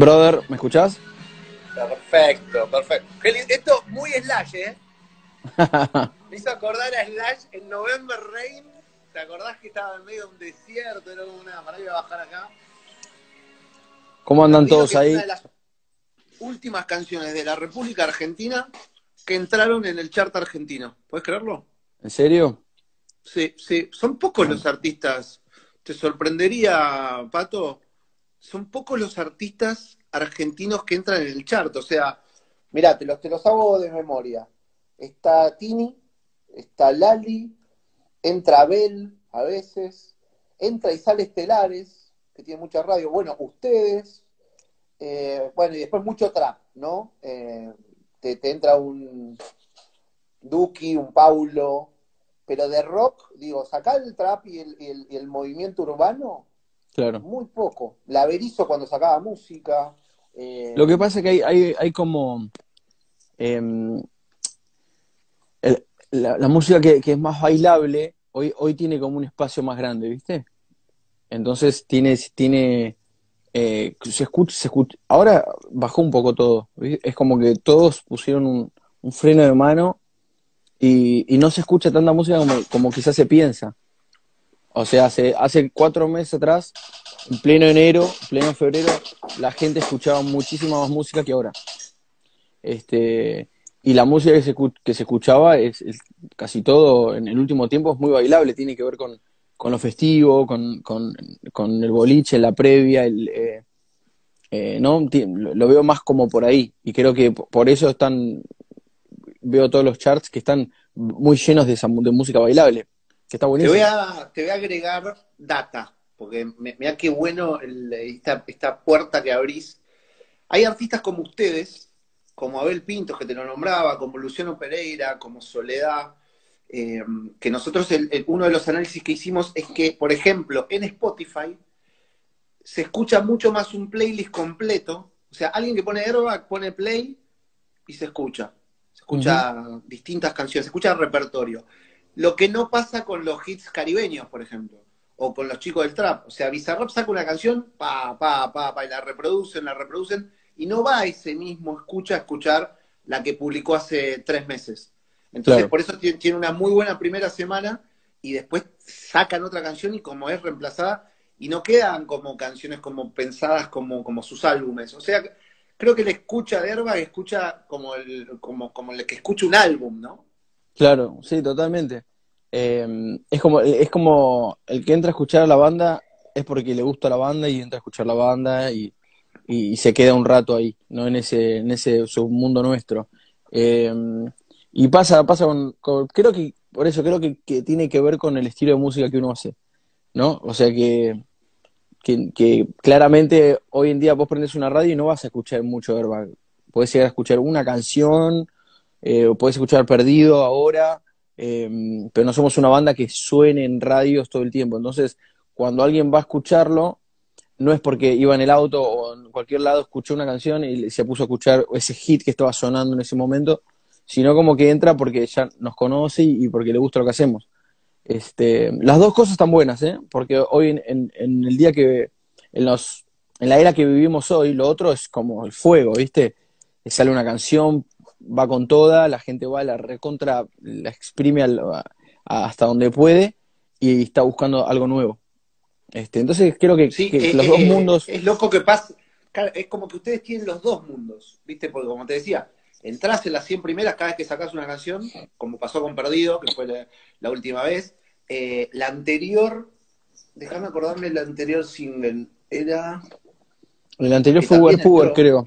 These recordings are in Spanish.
Brother, ¿me escuchás? Perfecto, perfecto. Esto muy Slash, ¿eh? Me hizo acordar a Slash en November Rain. ¿Te acordás que estaba en medio de un desierto? Era como una. Para a bajar acá. ¿Cómo andan todos ahí? Una de las últimas canciones de la República Argentina que entraron en el chart argentino. ¿Puedes creerlo? ¿En serio? Sí, sí. Son pocos los artistas. Te sorprendería, Pato. Son pocos los artistas argentinos que entran en el chart. O sea, mirá, te los, te los hago de memoria. Está Tini, está Lali, entra Abel a veces, entra y sale Estelares, que tiene mucha radio. Bueno, ustedes, eh, bueno, y después mucho trap, ¿no? Eh, te, entra un Duki, un Paulo, pero de rock, digo, sacar el trap y el, el, movimiento urbano, claro. muy poco. La Berizo cuando sacaba música. Eh, Lo que pasa es que hay, hay, hay como... Em, la, música que, es más bailable, hoy, hoy tiene como un espacio más grande, ¿viste? Entonces tiene, tiene eh, se escucha, se escucha, ahora bajó un poco todo, es como que todos pusieron un, freno de mano y, no se escucha tanta música como, como quizás se piensa. O sea, hace, hace cuatro meses atrás, en pleno enero, en pleno febrero, la gente escuchaba muchísima más música que ahora. Este, y la música que se, que se escuchaba es, casi todo en el último tiempo es muy bailable, tiene que ver con, con lo festivo, con, con, con, el boliche, la previa, el, eh, eh, ¿no? Lo veo más como por ahí y creo que por eso están, veo todos los charts que están muy llenos de, esa, de música bailable, que está buenísimo. Te voy a, te voy a agregar data, porque mira qué bueno esta, esta puerta que abrís. Hay artistas como ustedes como Abel Pintos, que te lo nombraba, como Luciano Pereira, como Soledad, eh, que nosotros uno de los análisis que hicimos es que, por ejemplo, en Spotify se escucha mucho más un playlist completo, o sea, alguien que pone Airbag pone play y se escucha, se escucha distintas canciones, se escucha el repertorio. Lo que no pasa con los hits caribeños, por ejemplo, o con los chicos del trap, o sea, Bizarrap saca una canción, pa, pa, pa, pa, y la reproducen, la reproducen, y no va a ese mismo escucha a escuchar la que publicó hace tres meses. Entonces, por eso tiene una muy buena primera semana y después sacan otra canción y como es reemplazada y no quedan como canciones como pensadas como, como sus álbumes. O sea, creo que le escucha de Herba escucha como el, como, como el que escucha un álbum, ¿no? Claro, sí, totalmente. Eh, es, como, es como el que entra a escuchar a la banda es porque le gusta la banda y entra a escuchar la banda y, y, se queda un rato ahí, ¿no? En ese, en ese submundo nuestro. Eh, y pasa, pasa con, creo que, por eso creo que, tiene que ver con el estilo de música que uno hace, ¿no? O sea que, que, claramente hoy en día vos prendes una radio y no vas a escuchar mucho airbag. Puedes llegar a escuchar una canción, eh, escuchar Perdido ahora, eh, pero no somos una banda que suene en radios todo el tiempo. Entonces, cuando alguien va a escucharlo, no es porque iba en el auto o en cualquier lado, escuchó una canción y se puso a escuchar ese hit que estaba sonando en ese momento, sino como que entra porque ya nos conoce y, porque le gusta lo que hacemos. Este, las dos cosas están buenas, ¿eh? porque hoy en, el día que, en, los, en la era que vivimos hoy, lo otro es como el fuego, ¿viste? Sale una canción, va con toda, la gente va, la recontra, la exprime hasta donde puede y está buscando algo nuevo. Este, entonces creo que, eh, los dos eh, mundos... Es loco que pasa, es como que ustedes tienen los dos mundos, ¿viste? Porque como te decía, entras en las 100 primeras cada vez que sacas una canción, como pasó con Perdido, que fue la, última vez. Eh, la anterior, déjame acordarme, la anterior single, era... El anterior fue Overpower, creo.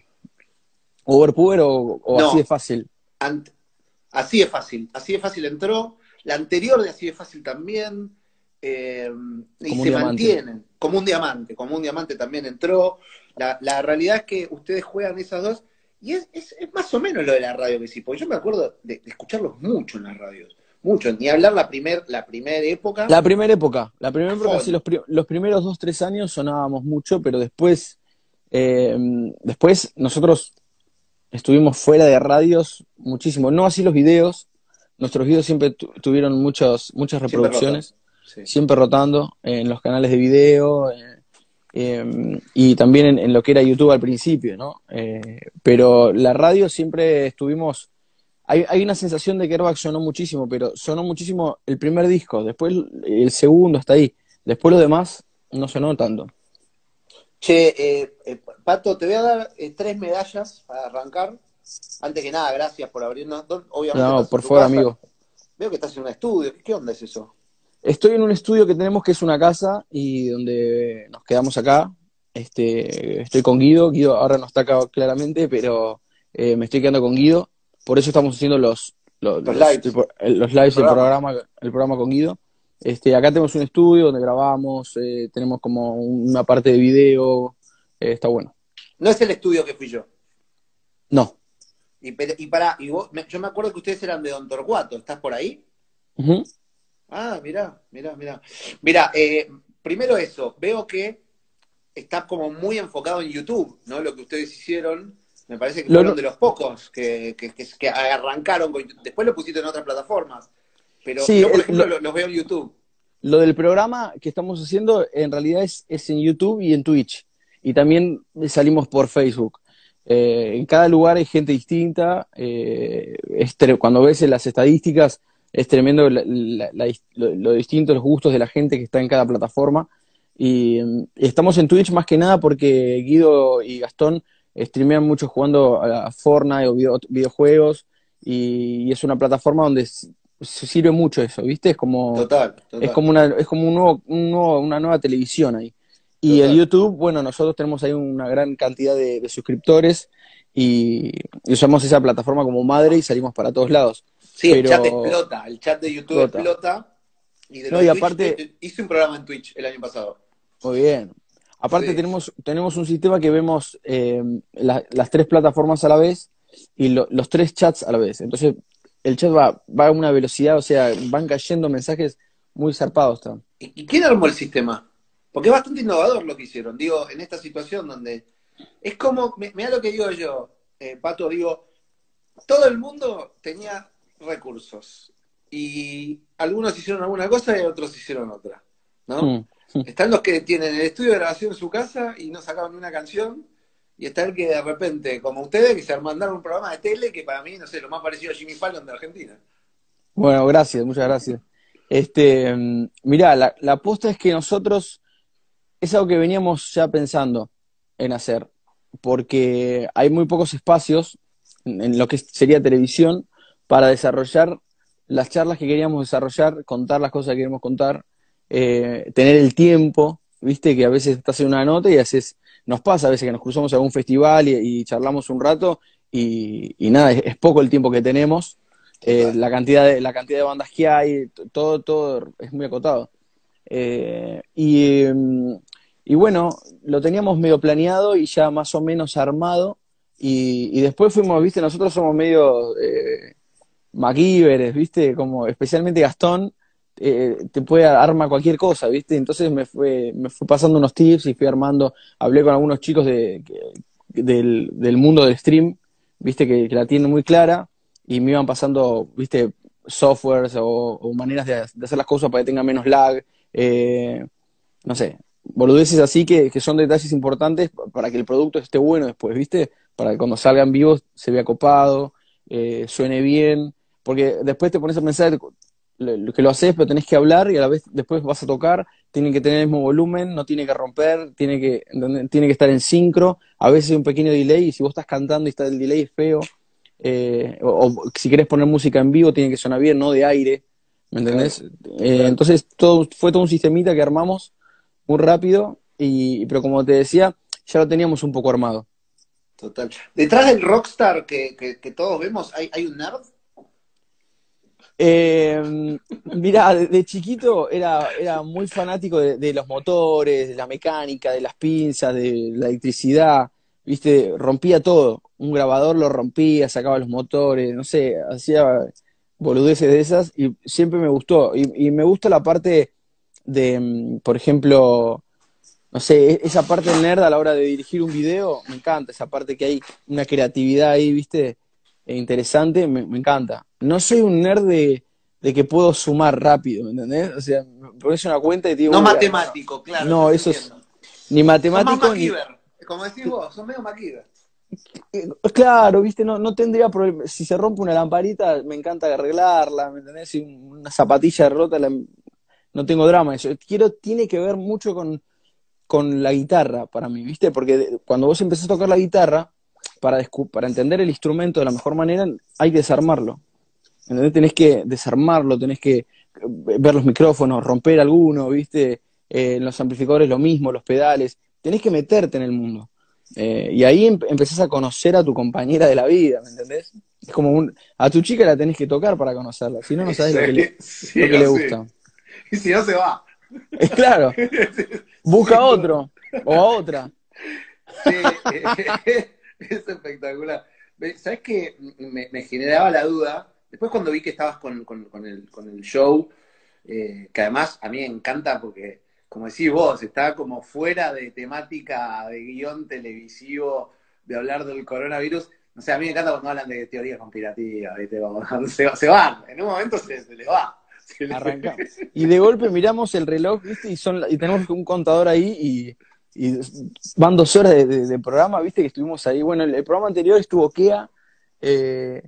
Overpower o, o así de fácil. así de fácil, así de fácil entró. La anterior de así de fácil también. Eh, y se mantienen como un diamante, como un diamante también entró. La, realidad es que ustedes juegan esas dos y es, más o menos lo de la radio que sí, porque yo me acuerdo de, escucharlos mucho en las radios, mucho, ni hablar la primer, la primera época. La primera época, la primera época, sí, los, primeros dos, tres años sonábamos mucho, pero después, eh, después nosotros estuvimos fuera de radios muchísimo, no así los videos, nuestros videos siempre tuvieron muchos, muchas reproducciones siempre rotando en los canales de video. Eh, eh, y también en, lo que era YouTube al principio, ¿no? Eh, pero la radio siempre estuvimos... Hay, hay una sensación de que Airbag sonó muchísimo, pero sonó muchísimo el primer disco, después el segundo hasta ahí, después lo demás no sonó tanto. Che, eh, Pato, te voy a dar tres medallas para arrancar. Antes que nada, gracias por abrirnos. Obviamente no, por favor, amigo. Veo que estás en un estudio. ¿Qué onda es eso? Estoy en un estudio que tenemos que es una casa y donde nos quedamos acá. Este, estoy con Guido. Guido ahora no está acá claramente, pero eh, me estoy quedando con Guido. Por eso estamos haciendo los, los, lives, los lives del programa, el programa con Guido. Este, acá tenemos un estudio donde grabamos, eh, tenemos como una parte de video, eh, está bueno. No es el estudio que fui yo. No. Y, para, y yo me acuerdo que ustedes eran de Don Torcuato, ¿estás por ahí? Ah, mirá, mirá, mirá. Mira, eh, primero eso, veo que está como muy enfocado en YouTube, ¿no? Lo que ustedes hicieron, me parece que fueron de los pocos que, que, arrancaron, con, después lo pusiste en otras plataformas, pero yo, por ejemplo, lo, los veo en YouTube. Lo del programa que estamos haciendo en realidad es, es en YouTube y en Twitch, y también salimos por Facebook. Eh, en cada lugar hay gente distinta, eh, cuando ves las estadísticas es tremendo lo, distinto, los gustos de la gente que está en cada plataforma. Y, estamos en Twitch más que nada porque Guido y Gastón streamean mucho jugando a Fortnite o videojuegos y, es una plataforma donde sirve mucho eso, ¿viste? Es como, total, Es como, una, es como un nuevo, una nueva televisión ahí. Y el YouTube, bueno, nosotros tenemos ahí una gran cantidad de, suscriptores y usamos esa plataforma como madre y salimos para todos lados. Sí, el chat explota, el chat de YouTube explota. y, de no, y aparte, hice un programa en Twitch el año pasado. Muy bien. Aparte tenemos, tenemos un sistema que vemos eh, las tres plataformas a la vez y los tres chats a la vez. Entonces el chat va, va a una velocidad, o sea, van cayendo mensajes muy zarpados. ¿Y, quién armó el sistema? Porque es bastante innovador lo que hicieron. Digo, en esta situación donde es como, mira lo que digo yo, eh, Pato, digo, todo el mundo tenía recursos. Y algunos hicieron alguna cosa y otros hicieron otra. ¿no? Mm. Están los que tienen el estudio de grabación en su casa y no sacaban ni una canción. Y está el que de repente, como ustedes, que se mandaron un programa de tele que para mí, no sé, lo más parecido a Jimmy Fallon de Argentina. Bueno, gracias, muchas gracias. Este, mm, mirá, la, la es que nosotros es algo que veníamos ya pensando en hacer, porque hay muy pocos espacios en lo que sería televisión para desarrollar las charlas que queríamos desarrollar, contar las cosas que queríamos contar, eh, tener el tiempo, viste, que a veces estás en una nota y haces, nos pasa a veces que nos cruzamos a algún festival y, charlamos un rato y, nada, es, poco el tiempo que tenemos, eh, la, cantidad de, la cantidad de bandas que hay, todo, todo es muy acotado. Eh, y, y, bueno, lo teníamos medio planeado y ya más o menos armado. Y, después fuimos, viste, nosotros somos medio MacGyveres, ¿viste? Como especialmente Gastón, eh, te puede armar cualquier cosa, ¿viste? Entonces me fue, me fue pasando unos tips y fui armando, hablé con algunos chicos de, del, del, mundo del stream, ¿viste? Que, la tienen muy clara y me iban pasando, ¿viste? Softwares o, maneras de, hacer las cosas para que tenga menos lag, eh, no sé, boludeces así que, que son detalles importantes para que el producto esté bueno después, ¿viste? Para que cuando salgan vivos se vea copado, eh, suene bien, porque después te pones a pensar que lo haces, pero tenés que hablar y a la vez después vas a tocar, tiene que tener el mismo volumen, no tiene que romper, tiene que, tiene que estar en sincro, a veces hay un pequeño delay y si vos estás cantando y está el delay feo, eh, o, si querés poner música en vivo tiene que sonar bien, no de aire, ¿me entendés? Eh, entonces todo, fue todo un sistemita que armamos muy rápido, y, pero como te decía, ya lo teníamos un poco armado. Total. Detrás del rockstar que, que, todos vemos, ¿hay, ¿hay un nerd? Eh, mira, de, chiquito era, era muy fanático de, los motores, de la mecánica, de las pinzas, de la electricidad, viste, rompía todo. Un grabador lo rompía, sacaba los motores, no sé, hacía boludeces de esas y siempre me gustó. Y, me gusta la parte de, mm, por ejemplo, no sé, e, esa parte nerd a la hora de dirigir un video, me encanta, esa parte que hay una creatividad ahí, viste, e interesante, me, encanta. No soy un nerd de, que puedo sumar rápido, ¿me entendés? O sea, pones una cuenta y te digo... No matemático, claro. No, eso es... ni matemático ni... Como decís vos, son medio MacGyver. Eh, claro, viste, no, no tendría problema. Si se rompe una lamparita, me encanta arreglarla, ¿me entendés? Si una zapatilla rota, no tengo drama. Eso quiero, tiene que ver mucho con, con la guitarra para mí, ¿viste? Porque cuando vos empezás a tocar la guitarra, para, para entender el instrumento de la mejor manera, hay que desarmarlo. ¿Entendés? Tenés que desarmarlo, tenés que eh, ver los micrófonos, romper alguno, ¿viste? Eh, los amplificadores lo mismo, los pedales. Tenés que meterte en el mundo. Eh, y ahí empezás a conocer a tu compañera de la vida, ¿me entendés? Es como un, a tu chica la tenés que tocar para conocerla, si no, no sabes lo que le, lo que le gusta. Y si no, se va. Es claro. Busca otro o a otra. Sí, es espectacular. ¿Sabes qué? Me, generaba la duda. Después cuando vi que estabas con, el, con el, show, eh, que además a mí me encanta porque como decís vos, está como fuera de temática de guion televisivo, de hablar del coronavirus. No sé, a mí me encanta cuando hablan de teorías conspirativas, ¿viste? Se, se, van, en un momento se, se les va. Arrancamos. Y de golpe miramos el reloj, ¿viste? Y, son, y tenemos un contador ahí y, van dos horas de, programa, ¿viste? Que estuvimos ahí. Bueno, el, programa anterior estuvo Kea, eh,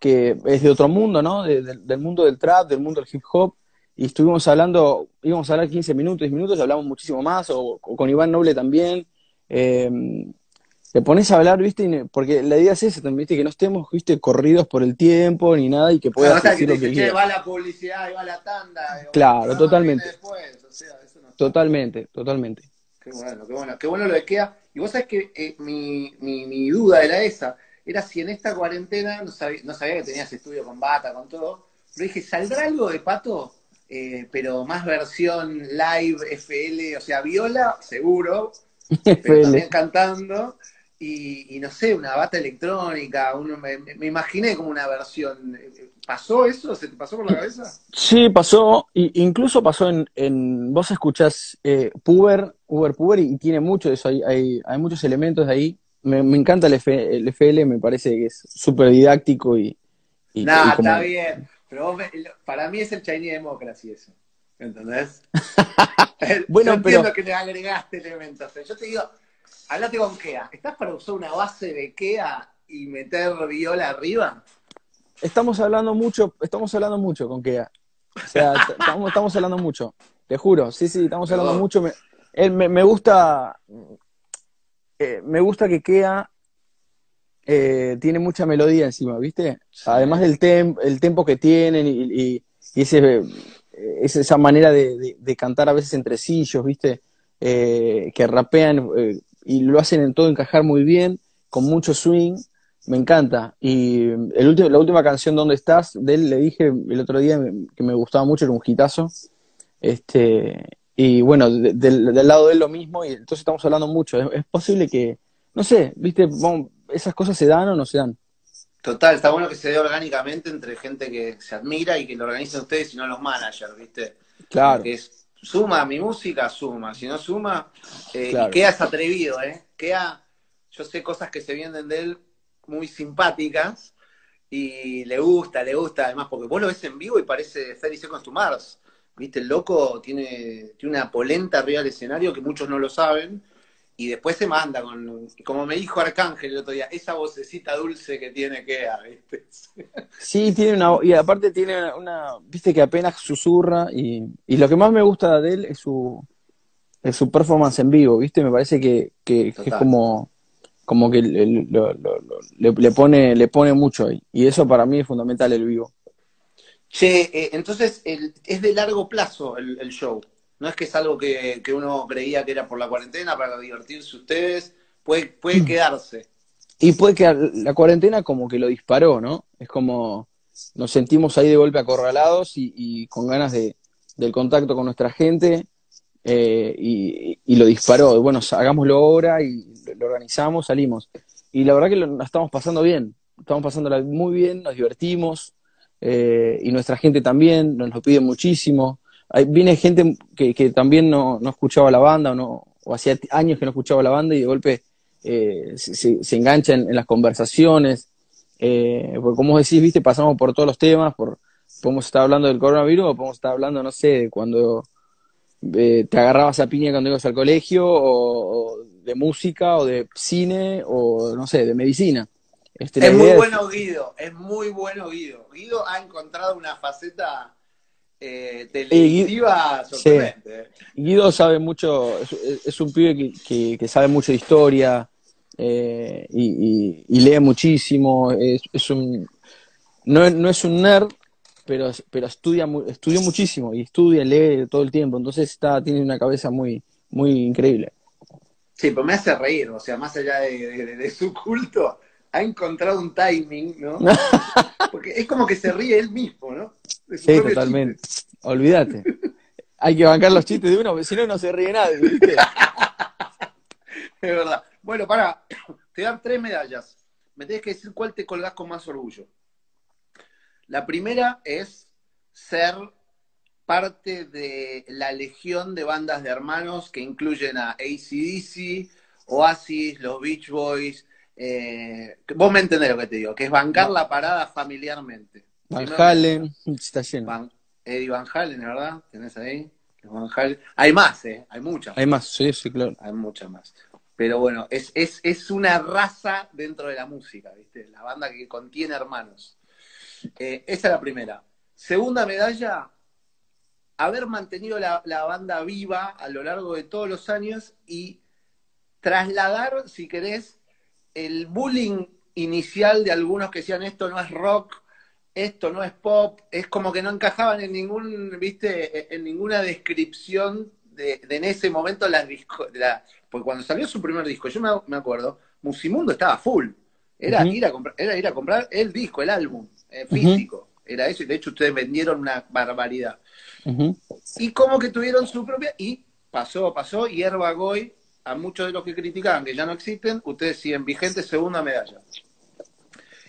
que, es de otro mundo, ¿no? del mundo del trap, del mundo del hip hop y estuvimos hablando, íbamos a hablar 15 minutos, 10 minutos, hablamos muchísimo más, o, con Iván Noble también. Eh, te pones a hablar, ¿viste? Porque la idea es esa también, ¿viste? Que no estemos, ¿viste? Corridos por el tiempo ni nada y que puedas decir que lo que va la publicidad y va la tanda. Claro, totalmente. totalmente, totalmente. Qué bueno, qué bueno. Qué bueno lo de queda. Y vos sabés que eh, mi, mi, mi, duda era esa. Era si en esta cuarentena, no sabía, no sabía que tenías estudio con bata, con todo, pero dije, ¿saldrá algo de pato? Eh, pero más versión live FL, o sea, viola, seguro, pero también cantando, y, no sé, una bata electrónica, uno, me, imaginé como una versión. ¿Pasó eso? ¿Se te pasó por la cabeza? Sí, pasó, incluso pasó en, en vos escuchás eh, Puber, Uber Puber, y, tiene mucho de eso, hay, hay, muchos elementos de ahí. Me, encanta el, el, FL, me parece que es súper didáctico y... y está bien. Pero para mí es el Chinese Democracy eso. ¿Entendés? bueno, yo entiendo que le agregaste elementos. Yo te digo, hablate con Kea. ¿Estás para usar una base de Kea y meter viola arriba? Estamos hablando mucho, estamos hablando mucho con Kea. O sea, estamos, hablando mucho. Te juro, sí, sí, estamos hablando mucho. Me, me, gusta. Eh, me gusta que Kea eh, tiene mucha melodía encima, ¿viste? Además del el tempo que tienen y, ese, esa manera de, cantar a veces entre sillos, ¿viste? Eh, que rapean eh, y lo hacen en todo encajar muy bien, con mucho swing, me encanta. Y el último, la última canción, ¿Dónde estás? De él le dije el otro día que me gustaba mucho, era un hitazo. Este, y bueno, del, lado de él lo mismo, y entonces estamos hablando mucho. Es, es posible que, no sé, ¿viste? ¿Esas cosas se dan o no se dan? Total, está bueno que se dé orgánicamente entre gente que se admira y que lo organicen ustedes y no los managers, ¿viste? Claro. Que es, suma mi música, suma. Si no suma, eh, y quedas atrevido, ¿eh? Queda, yo sé cosas que se vienen de él muy simpáticas y le gusta, le gusta, además, porque vos lo ves en vivo y parece Ferry con tu Mars. ¿Viste? El loco tiene, tiene una polenta arriba del escenario que muchos no lo saben y después se manda con, como me dijo Arcángel el otro día, esa vocecita dulce que tiene que ¿viste? Sí, tiene una, y aparte tiene una, viste que apenas susurra, y, y lo que más me gusta de él es su, es su performance en vivo, viste, me parece que, que, es como, como que le, le, pone, le pone mucho ahí, y eso para mí es fundamental el vivo. Che, eh, entonces el, es de largo plazo el, el show. No es que es algo que, uno creía que era por la cuarentena, para divertirse ustedes, puede, puede mm. quedarse. Y puede quedar, la cuarentena como que lo disparó, ¿no? Es como nos sentimos ahí de golpe acorralados y, con ganas de, del contacto con nuestra gente eh, y, lo disparó. Bueno, hagámoslo ahora y lo organizamos, salimos. Y la verdad que lo, estamos pasando bien, estamos pasándola muy bien, nos divertimos eh, y nuestra gente también nos lo pide muchísimo viene gente que, también no, no, escuchaba la banda o, no, o hacía años que no escuchaba la banda y de golpe eh, se, se, engancha en, las conversaciones. Eh, porque como decís, viste, pasamos por todos los temas, por podemos estar hablando del coronavirus o podemos estar hablando, no sé, cuando eh, te agarrabas a piña cuando ibas al colegio, o, de música, o de cine, o no sé, de medicina. Este, es muy bueno Guido, es muy bueno Guido. Guido ha encontrado una faceta eh, televisiva sorprendente. Guido sabe mucho, es, un pibe que, sabe mucho de historia eh, y, lee muchísimo. Es, un, no, no es un nerd, pero, pero estudia, estudió muchísimo y estudia, lee todo el tiempo, entonces está, tiene una cabeza muy, muy increíble. Sí, pero me hace reír, o sea, más allá de, su culto, ha encontrado un timing, ¿no? Porque es como que se ríe él mismo, ¿no? Sí, totalmente. Olvídate. Hay que bancar los chistes de uno, si no, no se ríe nadie, ¿viste? es verdad. Bueno, para, te dan tres medallas. Me tienes que decir cuál te colgás con más orgullo. La primera es ser parte de la legión de bandas de hermanos que incluyen a ACDC, Oasis, los Beach Boys. Eh, vos me entendés lo que te digo, que es bancar la parada familiarmente. Van Halen, está lleno. Eddie Van Halen, ¿verdad? ¿Tenés ahí? Van Halen. Hay más, ¿eh? Hay muchas. Hay más, sí, sí, claro. Hay muchas más. Pero bueno, es, es, es una raza dentro de la música, ¿viste? La banda que contiene hermanos. Eh, esa es la primera. Segunda medalla, haber mantenido la, banda viva a lo largo de todos los años y trasladar, si querés, el bullying inicial de algunos que decían esto no es rock, esto no es pop, es como que no encajaban en ningún, viste, en ninguna descripción de, en ese momento las discos, porque cuando salió su primer disco, yo me, acuerdo, Musimundo estaba full, era, ir a comprar, era ir a comprar el disco, el álbum. Eh, físico. Era eso, y de hecho ustedes vendieron una barbaridad. Y como que tuvieron su propia, y pasó, pasó, y Goy, a muchos de los que criticaban que ya no existen, ustedes siguen vigentes, segunda medalla.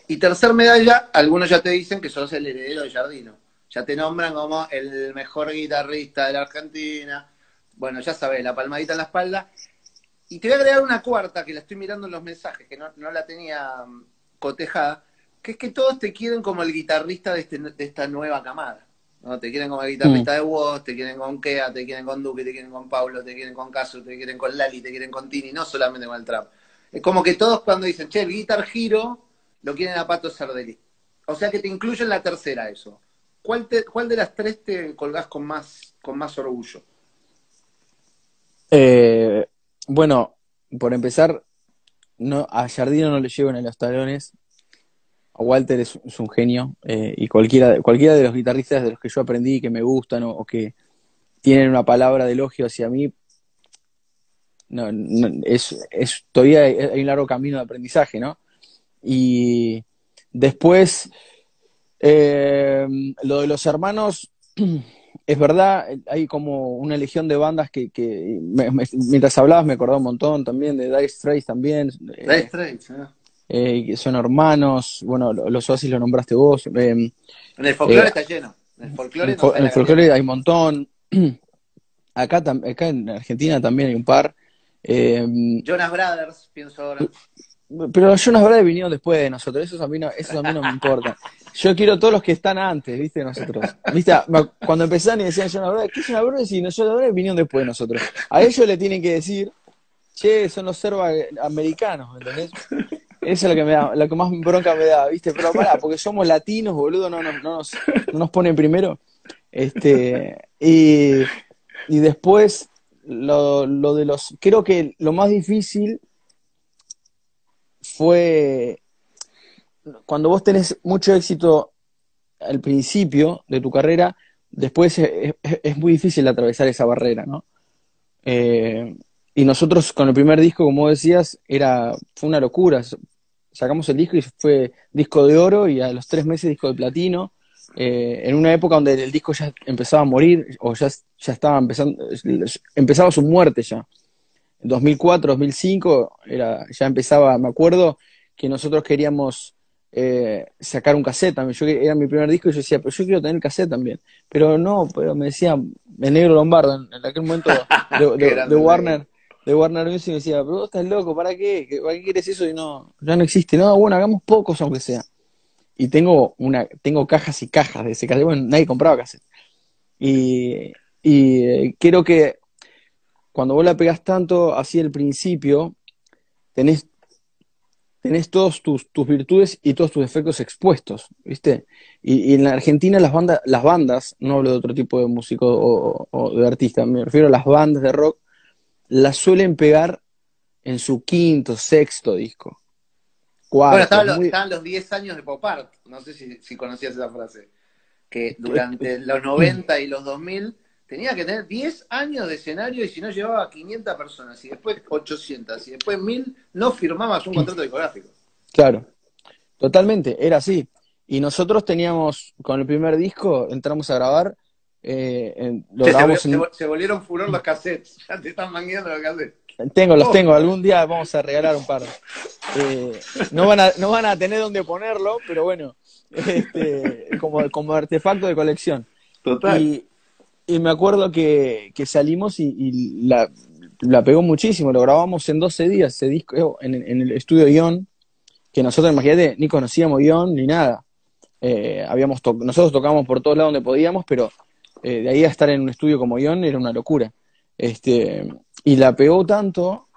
Y tercer medalla, algunos ya te dicen que sos el heredero de Jardino. Ya te nombran como el mejor guitarrista de la Argentina. Bueno, ya sabes, la palmadita en la espalda. Y te voy a agregar una cuarta, que la estoy mirando en los mensajes, que no, no la tenía mm, cotejada, que es que todos te quieren como el guitarrista de, este, de esta nueva camada. ¿No? Te quieren como el guitarrista mm. de Woz, te quieren con Kea, te quieren con Duque, te quieren con Pablo, te quieren con Caso, te quieren con Lali, te quieren con Tini, no solamente con el trap. Es como que todos cuando dicen, che, el Guitar Hero, lo quieren a Pato Sardelli. O sea que te incluyen la tercera eso. ¿Cuál, ¿Cuál de las tres te colgás con más, con más orgullo? Eh, bueno, por empezar, no, a Jardino no le llevan en los talones Walter es, un genio eh, y cualquiera, cualquiera de los guitarristas de los que yo aprendí que me gustan o, que tienen una palabra de elogio hacia mí, no, es, es, todavía hay un largo camino de aprendizaje, ¿no? Y después, eh, lo de los hermanos, es verdad, hay como una legión de bandas que, mientras hablabas me acordaba un montón también, de Dire Straits también. Dire Straits, ¿eh? Eh, son hermanos, bueno, los oasis lo nombraste vos. Eh, en el folclore eh, está lleno. En el folclore, en el folclore hay un montón. Acá, acá en Argentina también hay un par. Eh, Jonas Brothers, pienso ahora. Pero los Jonas Brothers vinieron después de nosotros, eso a mí no, eso a mí no me importa. Yo quiero todos los que están antes, ¿viste? De nosotros. ¿Viste? Cuando empezaron y decían Jonas Brothers, ¿qué es Jonas Brothers? Y los Jonas Brothers vinieron después de nosotros. A ellos le tienen que decir, che, son los servos americanos, ¿entendés? Eso es lo que me da, lo que más bronca me da, ¿viste? Pero pará, porque somos latinos, boludo, no, no, no, nos, no nos ponen primero. Este, y, y después, lo, lo de los. Creo que lo más difícil fue cuando vos tenés mucho éxito al principio de tu carrera, después es, es muy difícil atravesar esa barrera, ¿no? Eh, y nosotros con el primer disco, como decías, era, fue una locura sacamos el disco y fue disco de oro y a los tres meses disco de platino. Eh, en una época donde el disco ya empezaba a morir o ya, ya estaba empezando, empezaba su muerte ya. En 2004, 2005 era, ya empezaba, me acuerdo que nosotros queríamos eh, sacar un cassette también. Yo, era mi primer disco y yo decía, pero yo quiero tener cassette también. Pero no, pero me decía, el negro Lombardo, en, aquel momento de Warner, de Warner Music me decía, pero vos estás loco, ¿para qué? ¿Para qué quieres eso y no, ya no existe? No, bueno, hagamos pocos aunque sea. Y tengo una, tengo cajas y cajas de ese cassette, bueno, nadie compraba cassette. Y, Y eh, creo que cuando vos la pegás tanto así al principio, tenés, tenés todos tus, tus virtudes y todos tus defectos expuestos, ¿viste? Y, en la Argentina las bandas, las bandas, no hablo de otro tipo de músico o de artista, me refiero a las bandas de rock, las suelen pegar en su quinto, sexto disco. Cuarto, bueno, estaban los, estaban los 10 años de Pop Art, no sé si, si conocías esa frase, que durante los 90 y los 2000 tenía que tener 10 años de escenario y si no llevaba 500 personas y después 800 y después 1000, no firmabas un contrato discográfico. Claro, totalmente, era así. Y nosotros teníamos, con el primer disco, entramos a grabar. Eh, se, volvieron furor los cassettes, ya te están mangueando los cassettes. Tengo, los oh. tengo. Algún día vamos a regalar un par. Eh, no, van a, no van a tener dónde ponerlo, pero bueno, este, como, como artefacto de colección. Total. Y, y me acuerdo que, que salimos y, la, la, pegó muchísimo. Lo grabamos en 12 días, ese disco, en, en el estudio Ion, que nosotros, imagínate, ni conocíamos Ion ni nada. Eh, habíamos nosotros tocábamos por todos lados donde podíamos, pero eh, de ahí a estar en un estudio como Ion era una locura. Este, y la pegó tanto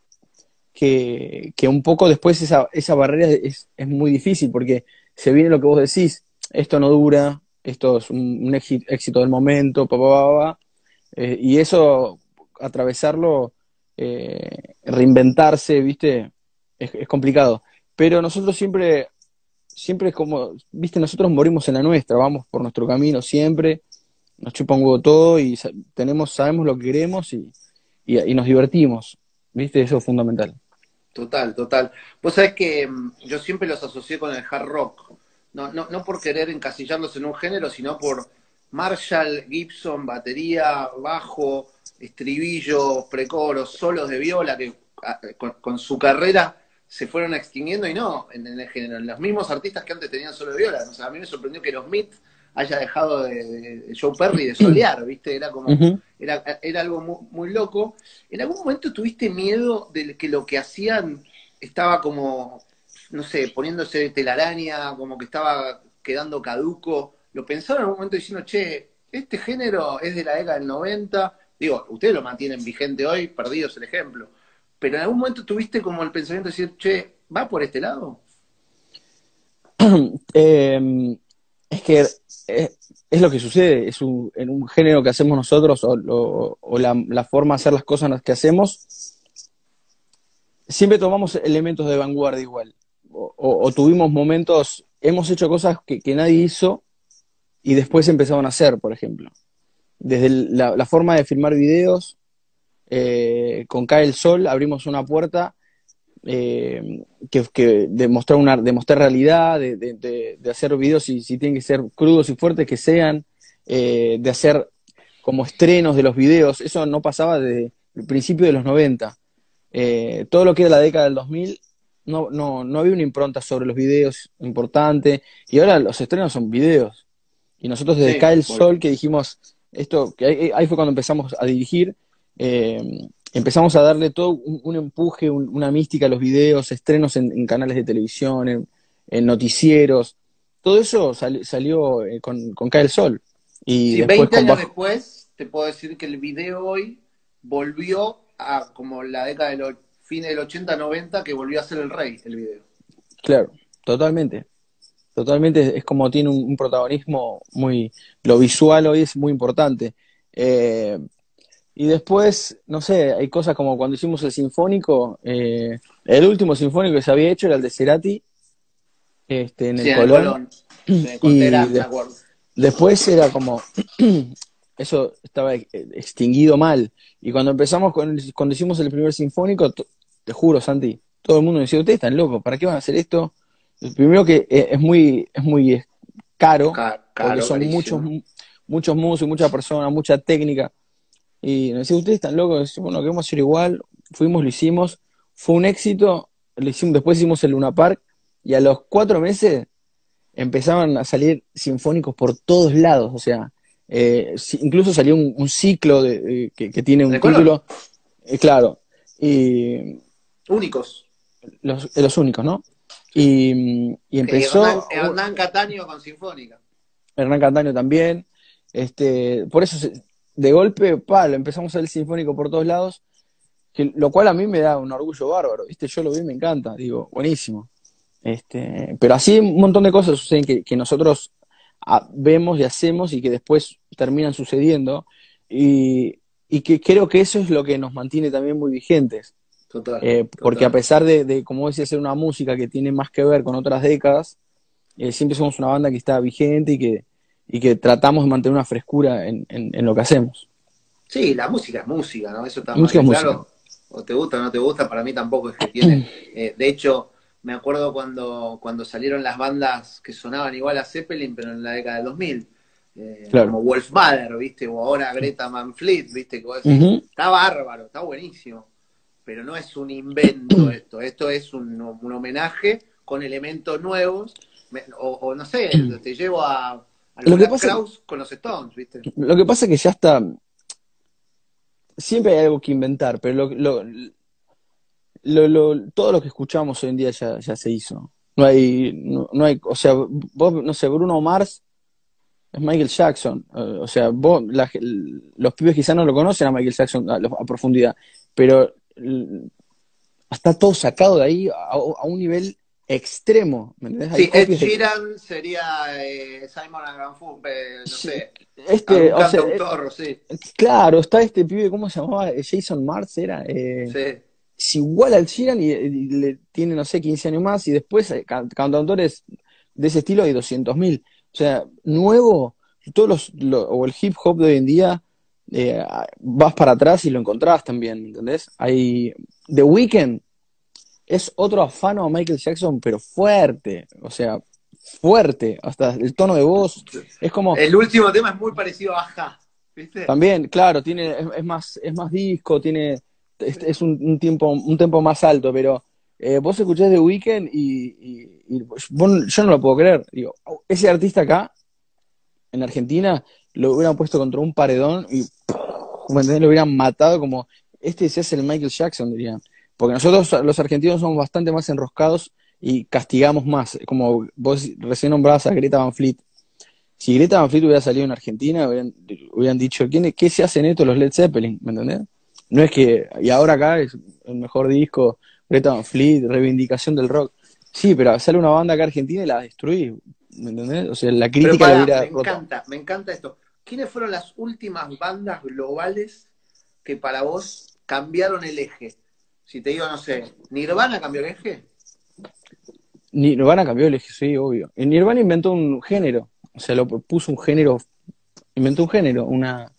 que, que un poco después esa, esa barrera es, es, muy difícil porque se viene lo que vos decís, esto no dura, esto es un, éxito del momento, pa, eh, y eso, atravesarlo, eh, reinventarse, ¿viste? Es, es, complicado. Pero nosotros siempre, siempre es como, ¿viste? Nosotros morimos en la nuestra, vamos por nuestro camino siempre, nos chupa un huevo todo y tenemos, sabemos lo que queremos y y, nos divertimos. ¿Viste? Eso es fundamental. Total, total. Vos sabés que mm, yo siempre los asocié con el hard rock. No, no, no por querer encasillarlos en un género, sino por Marshall, Gibson, batería, bajo, estribillo, precoros, solos de viola, que con, su carrera se fueron extinguiendo y no en, el género. Los mismos artistas que antes tenían solo de viola. O sea, a mí me sorprendió que los Smith haya dejado de, Joe Perry de solear, ¿viste? Era como, era, era algo muy, loco. ¿En algún momento tuviste miedo de que lo que hacían estaba como, no sé, poniéndose de telaraña, como que estaba quedando caduco? ¿Lo pensaron en algún momento diciendo, che, este género es de la década del 90? Digo, ustedes lo mantienen vigente hoy, perdidos el ejemplo. Pero en algún momento tuviste como el pensamiento de decir, che, ¿va por este lado? eh, es que es, lo que sucede, es en un género que hacemos nosotros o, la, forma de hacer las cosas que hacemos, siempre tomamos elementos de vanguardia igual. O, tuvimos momentos, hemos hecho cosas que, nadie hizo y después empezaron a hacer, por ejemplo. Desde la, forma de filmar videos, eh, con Cae el Sol abrimos una puerta eh, que, demostrar una, demostrar realidad, de, hacer videos si, si, tienen que ser crudos y fuertes que sean, eh, de hacer como estrenos de los videos, eso no pasaba desde el principio de los 90. Eh, todo lo que era la década del 2000 no, no, no había una impronta sobre los videos importante, y ahora los estrenos son videos. Y nosotros desde Cae el Sol que dijimos, esto, que ahí, fue cuando empezamos a dirigir, empezamos a darle todo un, empuje, una mística a los videos, estrenos en, canales de televisión, en, noticieros. Todo eso salió eh, con, con, Cae el Sol. Y 20 años después, te puedo decir que el video hoy volvió a como la década del fin del 80-90, que volvió a ser el rey, el video. Claro, totalmente. Totalmente es como tiene un, protagonismo muy. Lo visual hoy es muy importante. Eh, y después, no sé, hay cosas como cuando hicimos el sinfónico, eh, el último sinfónico que se había hecho era el de Cerati, este, en el Colón. y después era como, eso estaba extinguido mal. Y cuando empezamos, con, cuando hicimos el primer sinfónico, te juro, Santi, todo el mundo decía, ustedes están locos, ¿para qué van a hacer esto? El primero que eh, es muy, es muy caro, porque son muchos, muchos músicos, muchas personas, mucha técnica. Y nos decía, ustedes están locos, bueno, queremos hacer igual, fuimos, lo hicimos, fue un éxito, lo hicimos, después hicimos el Luna Park, y a los cuatro meses empezaban a salir sinfónicos por todos lados, o sea, eh, incluso salió un, ciclo de, que, tiene un título, eh, claro, y... Únicos. Los, los únicos, ¿no? Y, y empezó... Hernán, Hernán con Sinfónica. Hernán Cataño también. Este, por eso de golpe, pa, lo empezamos a ver el sinfónico por todos lados, que, lo cual a mí me da un orgullo bárbaro, ¿viste? Yo lo vi y me encanta, digo, buenísimo. Este, pero así un montón de cosas suceden que, que nosotros ah, vemos y hacemos y que después terminan sucediendo y, y que creo que eso es lo que nos mantiene también muy vigentes. Total. Eh, porque a pesar de, de, como decía, ser una música que tiene más que ver con otras décadas, eh, siempre somos una banda que está vigente y que, y que tratamos de mantener una frescura en, en, en lo que hacemos. Sí, la música es música, ¿no? Eso está música claro. O te gusta o no te gusta, para mí tampoco es que tiene. Eh, de hecho, me acuerdo cuando, cuando salieron las bandas que sonaban igual a Zeppelin, pero en la década del 2000. Eh, Claro. Como Wolf Mother, ¿viste? O ahora Greta Van Fleet, ¿viste? Que vos decís, Ujú. Está bárbaro, está buenísimo. Pero no es un invento esto. Esto es un, un homenaje con elementos nuevos. O, o no sé, te llevo a Lo que pasa- con los Stones, ¿viste? Lo que pasa es que ya está. Siempre hay algo que inventar, pero lo, lo, todo lo que escuchamos hoy en día ya, ya se hizo. No hay, no, no hay, o sea, vos, no sé, Bruno Mars es Michael Jackson. Eh, O sea, vos, la- los pibes quizás no lo conocen a Michael Jackson a, a profundidad, pero está todo sacado de ahí a, a un nivel extremo. ¿me entendés? Sí, Ed Sheeran sería eh, Simon Garfunkel, no Sí, sé, este, o sea, cantautor, sí, Claro, está este pibe, ¿cómo se llamaba? Jason Mars era. Eh, sí. Es igual al Sheeran y, y le tiene, no sé, 15 años más. Y después, eh, can- cantautores de ese estilo hay 200.000. O sea, nuevo, todos los, lo- o el hip hop de hoy en día, eh, vas para atrás y lo encontrás también, ¿entendés? Hay The Weeknd es otro afano a Michael Jackson, pero fuerte. O sea, fuerte. Hasta el tono de voz. Es como. El último tema es muy parecido a Aja, ¿viste? También, claro, tiene, es, es más, es más disco, tiene, es, es un, un tiempo, un tempo más alto, pero eh, vos escuchás The Weeknd y, y- y vos- yo no lo puedo creer. Digo, ese artista acá, en Argentina, lo hubieran puesto contra un paredón y ¿me entendés? lo hubieran matado como, este se hace el Michael Jackson, dirían. Porque nosotros los argentinos somos bastante más enroscados y castigamos más. Como vos recién nombrabas a Greta Van Fleet. Si Greta Van Fleet hubiera salido en Argentina, hubieran, hubieran dicho, ¿quién, ¿qué se hacen estos los Led Zeppelin? ¿Me entendés? No es que, y ahora acá es el mejor disco, Greta Van Fleet, reivindicación del rock. Sí, pero sale una banda acá argentina y la destruís, ¿me entendés? O sea, la crítica pará, la hubiera me encanta, me encanta esto. ¿Quiénes fueron las últimas bandas globales que para vos cambiaron el eje? Si te digo, no sé, ¿Nirvana cambió el eje? Nirvana cambió el eje, sí, obvio. Nirvana inventó un género, o sea, lo puso un género, inventó un género, una,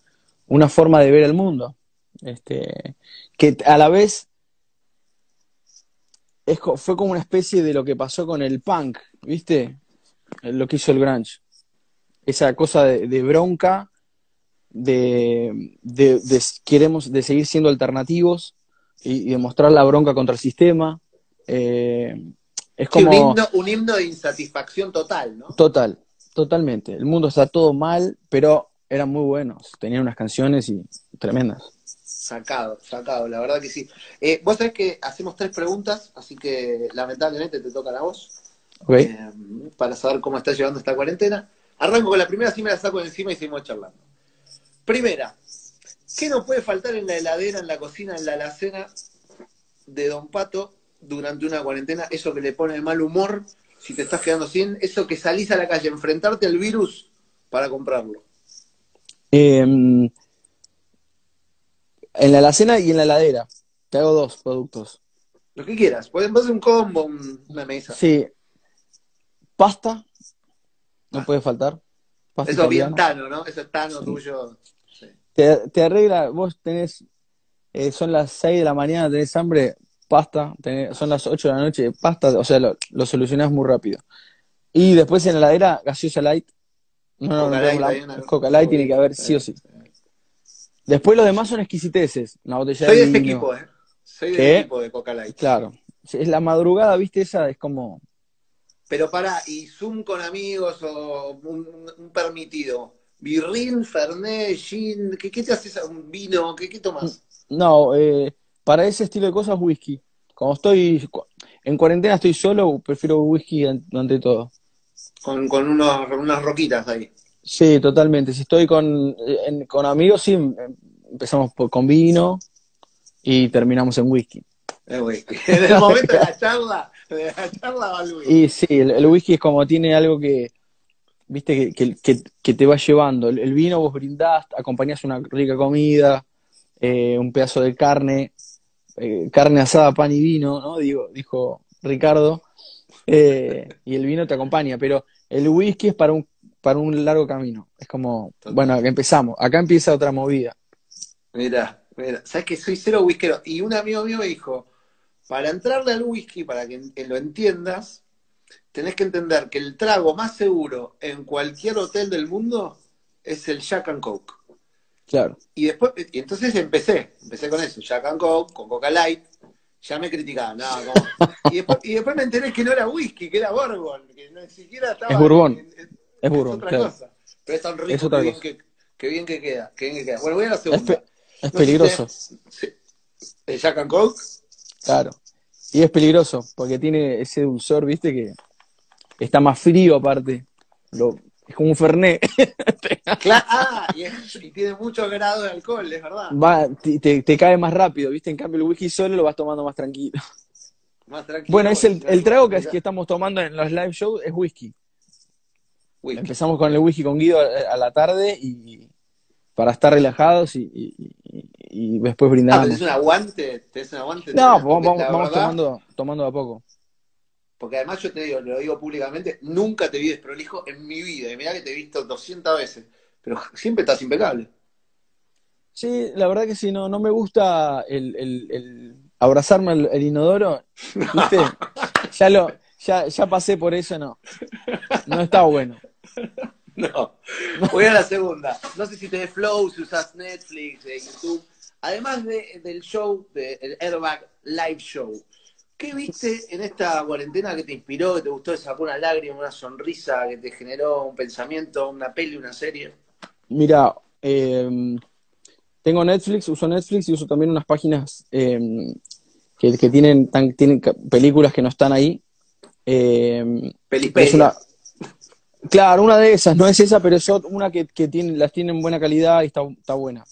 una forma de ver el mundo. Este, que a la vez es, fue como una especie de lo que pasó con el punk, ¿viste? Lo que hizo el grunge. Esa cosa de, de bronca, de, de, de queremos, de seguir siendo alternativos y, y de mostrar la bronca contra el sistema. Eh, es Sí, un, como himno, un himno de insatisfacción total, ¿no? total, totalmente. El mundo está todo mal, pero eran muy buenos. Tenían unas canciones y tremendas. Sacado, sacado, la verdad que sí. Eh, vos sabés que hacemos tres preguntas, así que lamentablemente te toca a vos. ¿Ok? eh, para saber cómo está llevando esta cuarentena. Arranco con la primera, así me la saco de encima y seguimos charlando. Primera, ¿qué no puede faltar en la heladera, en la cocina, en la alacena de Don Pato durante una cuarentena? Eso que le pone de mal humor, si te estás quedando sin, eso que salís a la calle, enfrentarte al virus para comprarlo. Eh, en la alacena y en la heladera. Te hago dos productos. Lo que quieras, pueden hacer un combo, un- una mesa. Sí. Pasta. No puede faltar. Pasta Eso es bien italiana. tano, ¿no? Eso es tano tuyo. Te, te arregla, vos tenés, eh, son las 6 de la mañana, tenés hambre, pasta, tenés- son las 8 de la noche, pasta, o sea, lo, lo solucionás muy rápido. Y después en la heladera, gaseosa light. No, no, Coca no, Light, Coca Light tiene que haber sí o sí. Después los demás son exquisiteces. Una botella Soy de de vino. equipo, ¿eh? Soy de ese equipo de Coca Light. Claro. Es la madrugada, viste, esa es como. Pero para, ¿y Zoom con amigos o un, un permitido? ¿Birrin, Fernet, Gin? ¿Qué, qué te haces? ¿Un vino? ¿Qué, qué tomas? No, eh, para ese estilo de cosas, whisky. Como estoy en cuarentena, estoy solo, prefiero whisky an- ante todo. Con, con unos, unas roquitas ahí. Sí, totalmente. Si estoy con, con amigos, sí, empezamos con vino y terminamos en whisky. En el momento de la charla, de la charla va el whisky. Y sí, el, whisky es como tiene algo que, viste, que, que, te va llevando. El, vino vos brindás, acompañás una rica comida, eh, un pedazo de carne, eh, carne asada, pan y vino, ¿no? Digo, dijo Ricardo. Eh, y el vino te acompaña, pero el whisky es para un, para un largo camino. Es como, bueno, empezamos. Acá empieza otra movida. Mira, mira, sabes que soy cero whiskero. Y un amigo mío me dijo, para entrarle al whisky, para que, lo entiendas, tenés que entender que el trago más seguro en cualquier hotel del mundo es el Jack and Coke. Claro. Y después, y entonces empecé, empecé con eso, Jack and Coke, con Coca Light, ya me criticaban, no, y, después, me enteré que no era whisky, que era bourbon, que ni siquiera estaba... Es bourbon, es bourbon, otra cosa. Pero es tan rico, que bien que, que, bien que, queda, que bien que queda. Bueno, voy a la segunda. Es, peligroso. ¿El Jack and Coke? Claro. Y es peligroso, porque tiene ese dulzor, viste, que está más frío aparte. Lo, es como un Fernet. ah, y, tiene muchos grados de alcohol, es verdad. Va, te, cae más rápido, ¿viste? En cambio, el whisky solo lo vas tomando más tranquilo. Más tranquilo. Bueno, es el, el trago que, que, estamos tomando en los live shows es whisky. Empezamos con el whisky con Guido a, la tarde y para estar relajados y, después brindamos. Ah, ¿tenés un aguante? ¿Tenés un aguante? No, vamos, vamos tomando, tomando a poco porque además yo te digo, lo digo públicamente, nunca te vi desprolijo en mi vida. Y mirá que te he visto 200 veces, pero siempre estás impecable. Sí, la verdad que sí, no, no me gusta el, el, abrazarme al inodoro. ¿Viste? ya, lo, ya, ya pasé por eso, no. No está bueno. No. Voy a la segunda. No sé si tenés Flow, si usas Netflix, eh, YouTube. Además de, del show, del Airbag Live Show, ¿Qué viste en esta cuarentena que te inspiró, que te gustó, que sacó una lágrima, una sonrisa, que te generó un pensamiento, una peli, una serie? Mira, em, tengo Netflix, uso Netflix y uso también unas páginas em, que, tienen, tienen películas que no están ahí. Eh, Claro, una de esas, no es esa, pero es una que, tiene, las tiene en buena calidad y está, está buena.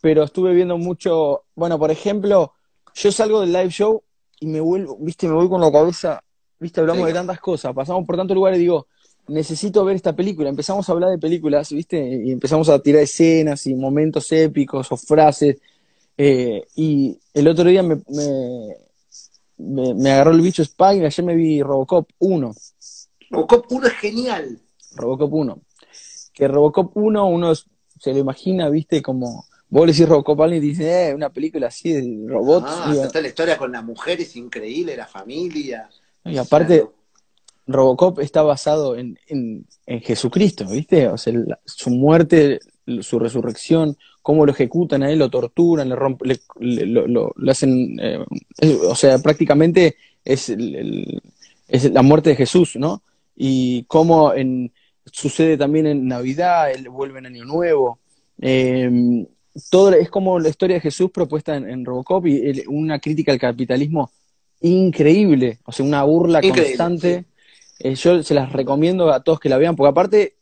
pero estuve viendo mucho, bueno, por ejemplo, yo salgo del live show y me vuelvo, viste, me voy con la cabeza, viste, hablamos de tantas cosas, pasamos por tantos lugares y digo, necesito ver esta película. Empezamos a hablar de películas, viste, y empezamos a tirar escenas y momentos épicos o frases. Eh, y el otro día me, me, agarró el bicho Spy y ayer me vi Robocop 1. Robocop 1 es genial. Robocop 1. Que Robocop 1 uno se lo imagina, viste, como Vos le decís Robocop y dice, eh, una película así de robots. Ah, está la historia con las mujeres increíble, la familia. Y aparte, Robocop está basado en, en, Jesucristo, ¿viste? O sea, su muerte, su resurrección, cómo lo ejecutan a él, lo torturan, le, rompen, le, lo, hacen. Eh, o sea, prácticamente es, es la muerte de Jesús, ¿no? Y cómo en, sucede también en Navidad, él vuelve en Año Nuevo. Eh, todo es como la historia de Jesús propuesta en, Robocop y una crítica al capitalismo increíble, o sea, una burla constante. Eh, yo se las recomiendo a todos que la vean, porque aparte,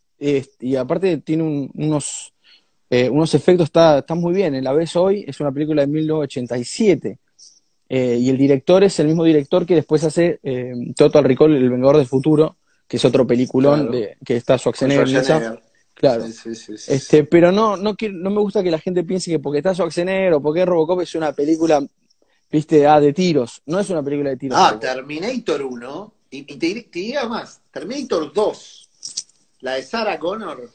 y aparte tiene unos, eh, unos efectos, está, está muy bien. La ves hoy, es una película de 1987. Eh, y el director es el mismo director que después hace Total Recall, El Vengador del Futuro, que es otro peliculón de, que está Schwarzenegger. Claro. este, pero no, no, no me gusta que la gente piense que porque está Schwarzenegger o porque Robocop es una película, viste, ah, de tiros. No es una película de tiros. Ah, Terminator 1, y, te, diría más, Terminator 2, la de Sarah Connor,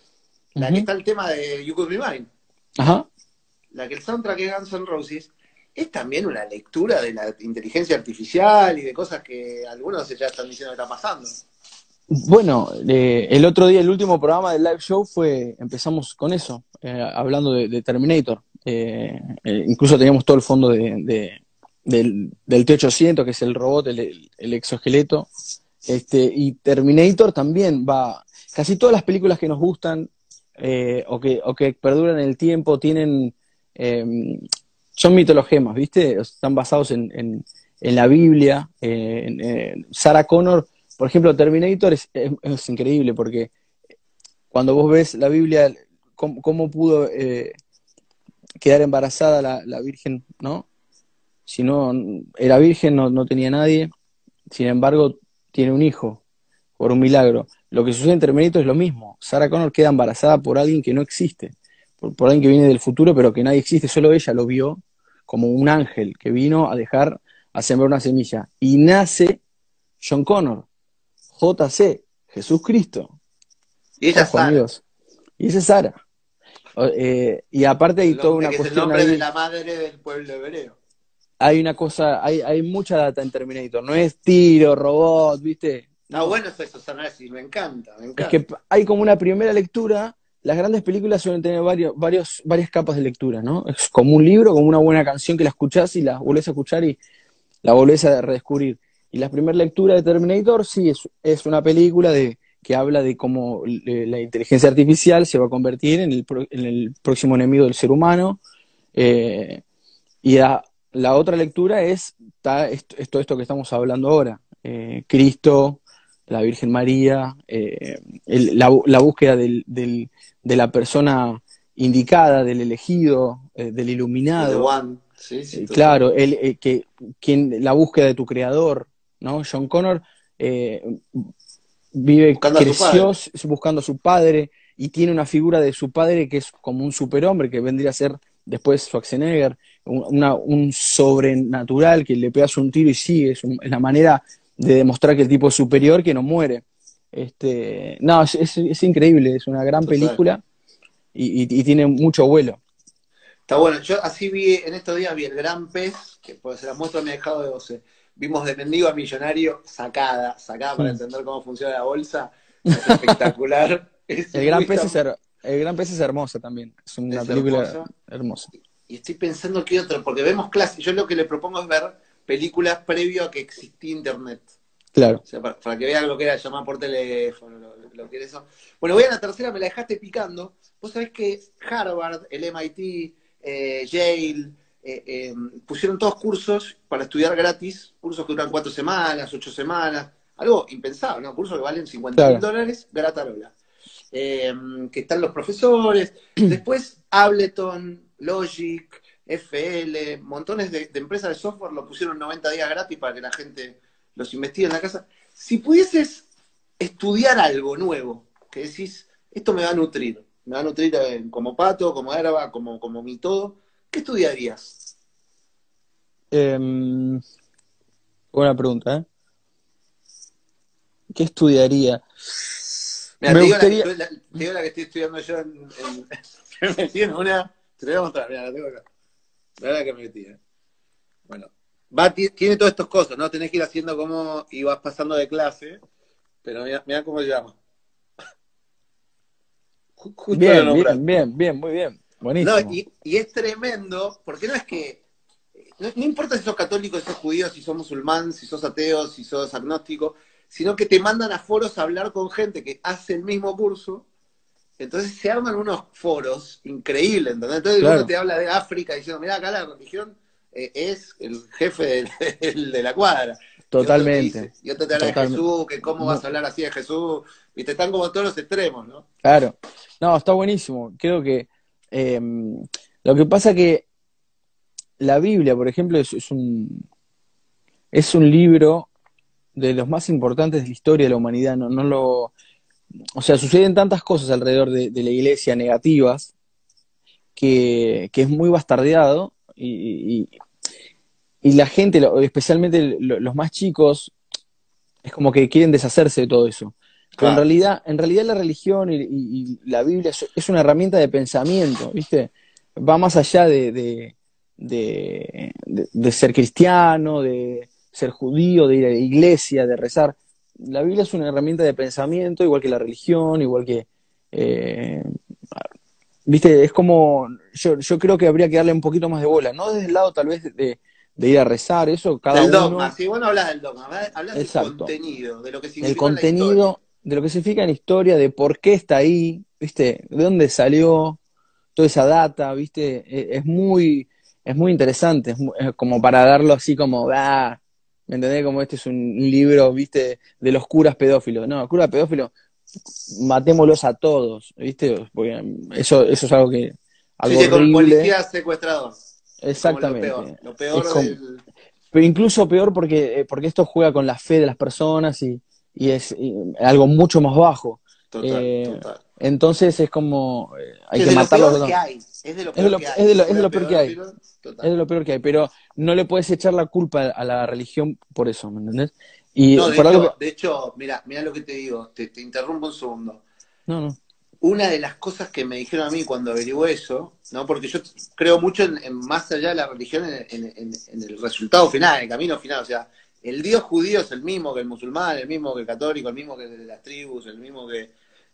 la que está el tema de You Could Be Mine. Ajá. La que el soundtrack es Guns N' Roses, es también una lectura de la inteligencia artificial y de cosas que algunos ya están diciendo que está pasando. Bueno, el otro día, el último programa del live show fue, empezamos con eso, eh, hablando de, Terminator. Eh, eh, incluso teníamos todo el fondo de, del, T-800, que es el robot, el, exoesqueleto. Este, y Terminator también va, casi todas las películas que nos gustan o, que, o que perduran en el tiempo tienen, son mitologemas, ¿viste? Están basados en, en, la Biblia. Sarah Connor por ejemplo, Terminator es, es, increíble porque cuando vos ves la Biblia, cómo, pudo eh, quedar embarazada la, la, Virgen, ¿no? Si no era virgen, no, no tenía nadie, sin embargo, tiene un hijo por un milagro. Lo que sucede en Terminator es lo mismo. Sarah Connor queda embarazada por alguien que no existe, por, por, alguien que viene del futuro, pero que nadie existe, solo ella lo vio como un ángel que vino a dejar, a sembrar una semilla. Y nace John Connor, JC, Jesús Cristo. Y ella es Sara. Y esa es Sara. Eh, y aparte hay toda una que cuestión. Es el nombre de la madre del pueblo hebreo. Hay una cosa, hay, hay mucha data en Terminator. No es tiro, robot, ¿viste? No, bueno eso, eso análisis, me encanta, me encanta. Es que hay como una primera lectura. Las grandes películas suelen tener varios, varios, varias capas de lectura, ¿no? Es como un libro, como una buena canción que la escuchás y la volvés a escuchar y la volvés a redescubrir. Y la primera lectura de Terminator sí es, es una película de, que habla de cómo la inteligencia artificial se va a convertir en el, en el próximo enemigo del ser humano. Eh, y la, otra lectura es está esto, esto, que estamos hablando ahora. Eh, Cristo, la Virgen María, eh, la, la, búsqueda del, del, de la persona indicada, del elegido, del iluminado. Sí, sí, claro, el, que, quien, la búsqueda de tu creador, ¿no? John Connor vive, buscando creció a buscando a su padre y tiene una figura de su padre que es como un superhombre que vendría a ser después Schwarzenegger, una, un sobrenatural que le pegas un tiro y sigue, es, la manera de demostrar que el tipo es superior que no muere. Este, no, es, es, increíble, es una gran película y, y, tiene mucho vuelo. Está bueno, yo así vi en estos días vi el gran pez, que puede ser la muestra me ha dejado de 12 vimos de mendigo a millonario sacada, sacada para entender cómo funciona la bolsa. Es espectacular. el, gran pez es el gran pez es hermosa también. Es una película hermosa. Y estoy pensando qué otro, porque vemos clases. Yo lo que le propongo es ver películas previo a que existía internet. Claro. para, que vean lo que era llamar por teléfono, lo, que era eso. Bueno, voy a la tercera, me la dejaste picando. Vos sabés que Harvard, el MIT, eh, Yale, eh, eh, pusieron todos cursos para estudiar gratis, cursos que duran cuatro semanas, ocho semanas, algo impensable, ¿no? Cursos que valen 50 mil dólares, gratarola. Que están los profesores, después Ableton, Logic, FL, montones de, empresas de software lo pusieron 90 días gratis para que la gente los investigue en la casa. Si pudieses estudiar algo nuevo, que decís, esto me va a nutrir, me va a nutrir como pato, como herba, como, como mi todo, ¿qué estudiarías? Em, buena pregunta, ¿eh? ¿Qué estudiaría? me te, gustaría... digo la, te, digo la, que estoy estudiando yo en... me metí en una... Te voy a mostrar, mira, la tengo acá. La que me metí, ¿eh? Bueno, va, tiene todas estas cosas, ¿no? Tenés que ir haciendo como... y vas pasando de clase, pero mira, mira cómo llama. Justo bien, bien, bien, bien, muy bien. Buenísimo. y, es tremendo, porque no es que. No, importa si sos católico, si sos judío, si sos musulmán, si sos ateo, si sos agnóstico, sino que te mandan a foros a hablar con gente que hace el mismo curso. Entonces se arman unos foros increíbles, ¿entendés? Entonces uno te habla de África diciendo, mira, acá la religión eh, es el jefe de la cuadra. Totalmente. Y otro te, habla de Jesús, que cómo vas a hablar así de Jesús, y te están como todos los extremos, ¿no? Claro. No, está buenísimo. Creo que Em, lo que pasa que la Biblia, por ejemplo, es, un, es un libro de los más importantes de la historia de la humanidad. No, no lo, o sea, suceden tantas cosas alrededor de, la iglesia negativas que, es muy bastardeado y, y, la gente, especialmente los más chicos, es como que quieren deshacerse de todo eso. Pero en realidad, en realidad la religión y, la Biblia es, una herramienta de pensamiento, ¿viste? Va más allá de, de, ser cristiano, de ser judío, de ir a la iglesia, de rezar. La Biblia es una herramienta de pensamiento, igual que la religión, igual que... Eh, ¿Viste? Es como... Yo, yo creo que habría que darle un poquito más de bola, no desde el lado tal vez de, ir a rezar, eso cada del dogma, sí, bueno, hablas del dogma, hablas del contenido, de lo que significa El contenido, de lo que significa en historia, de por qué está ahí, ¿viste? De dónde salió toda esa data, ¿viste? E, es muy, es muy interesante, es, como para darlo así como, ah, ¿Me entendés? Como este es un libro, viste, de los curas pedófilos. No, cura pedófilo, matémoslos a todos, ¿viste? Porque eso, eso es algo que. Algo Sí, sí, con horrible. policía secuestrador. Exactamente. Como lo peor, lo del- Pero incluso peor porque, eh, porque esto juega con la fe de las personas y, y es y algo mucho más bajo. Total, Eh, total. Entonces es como. eh, hay es que lo matarlos. peor los que hay. Es de lo Es peor de lo- que es hay. de lo- es de lo peor que hay. Es de lo peor que hay, pero no le puedes echar la culpa a la religión por eso, ¿me entendés? Y No, de por hecho, algo de hecho, mira, mira lo que te digo, te, te interrumpo un segundo. No, no. Una de las cosas que me dijeron a mí cuando averigué eso, ¿no? Porque yo creo mucho en, en más allá de la religión, en, en- en- en el resultado final, en el camino final. O sea, el Dios judío es el mismo que el musulmán, el mismo que el católico, el mismo que el de las tribus, el mismo que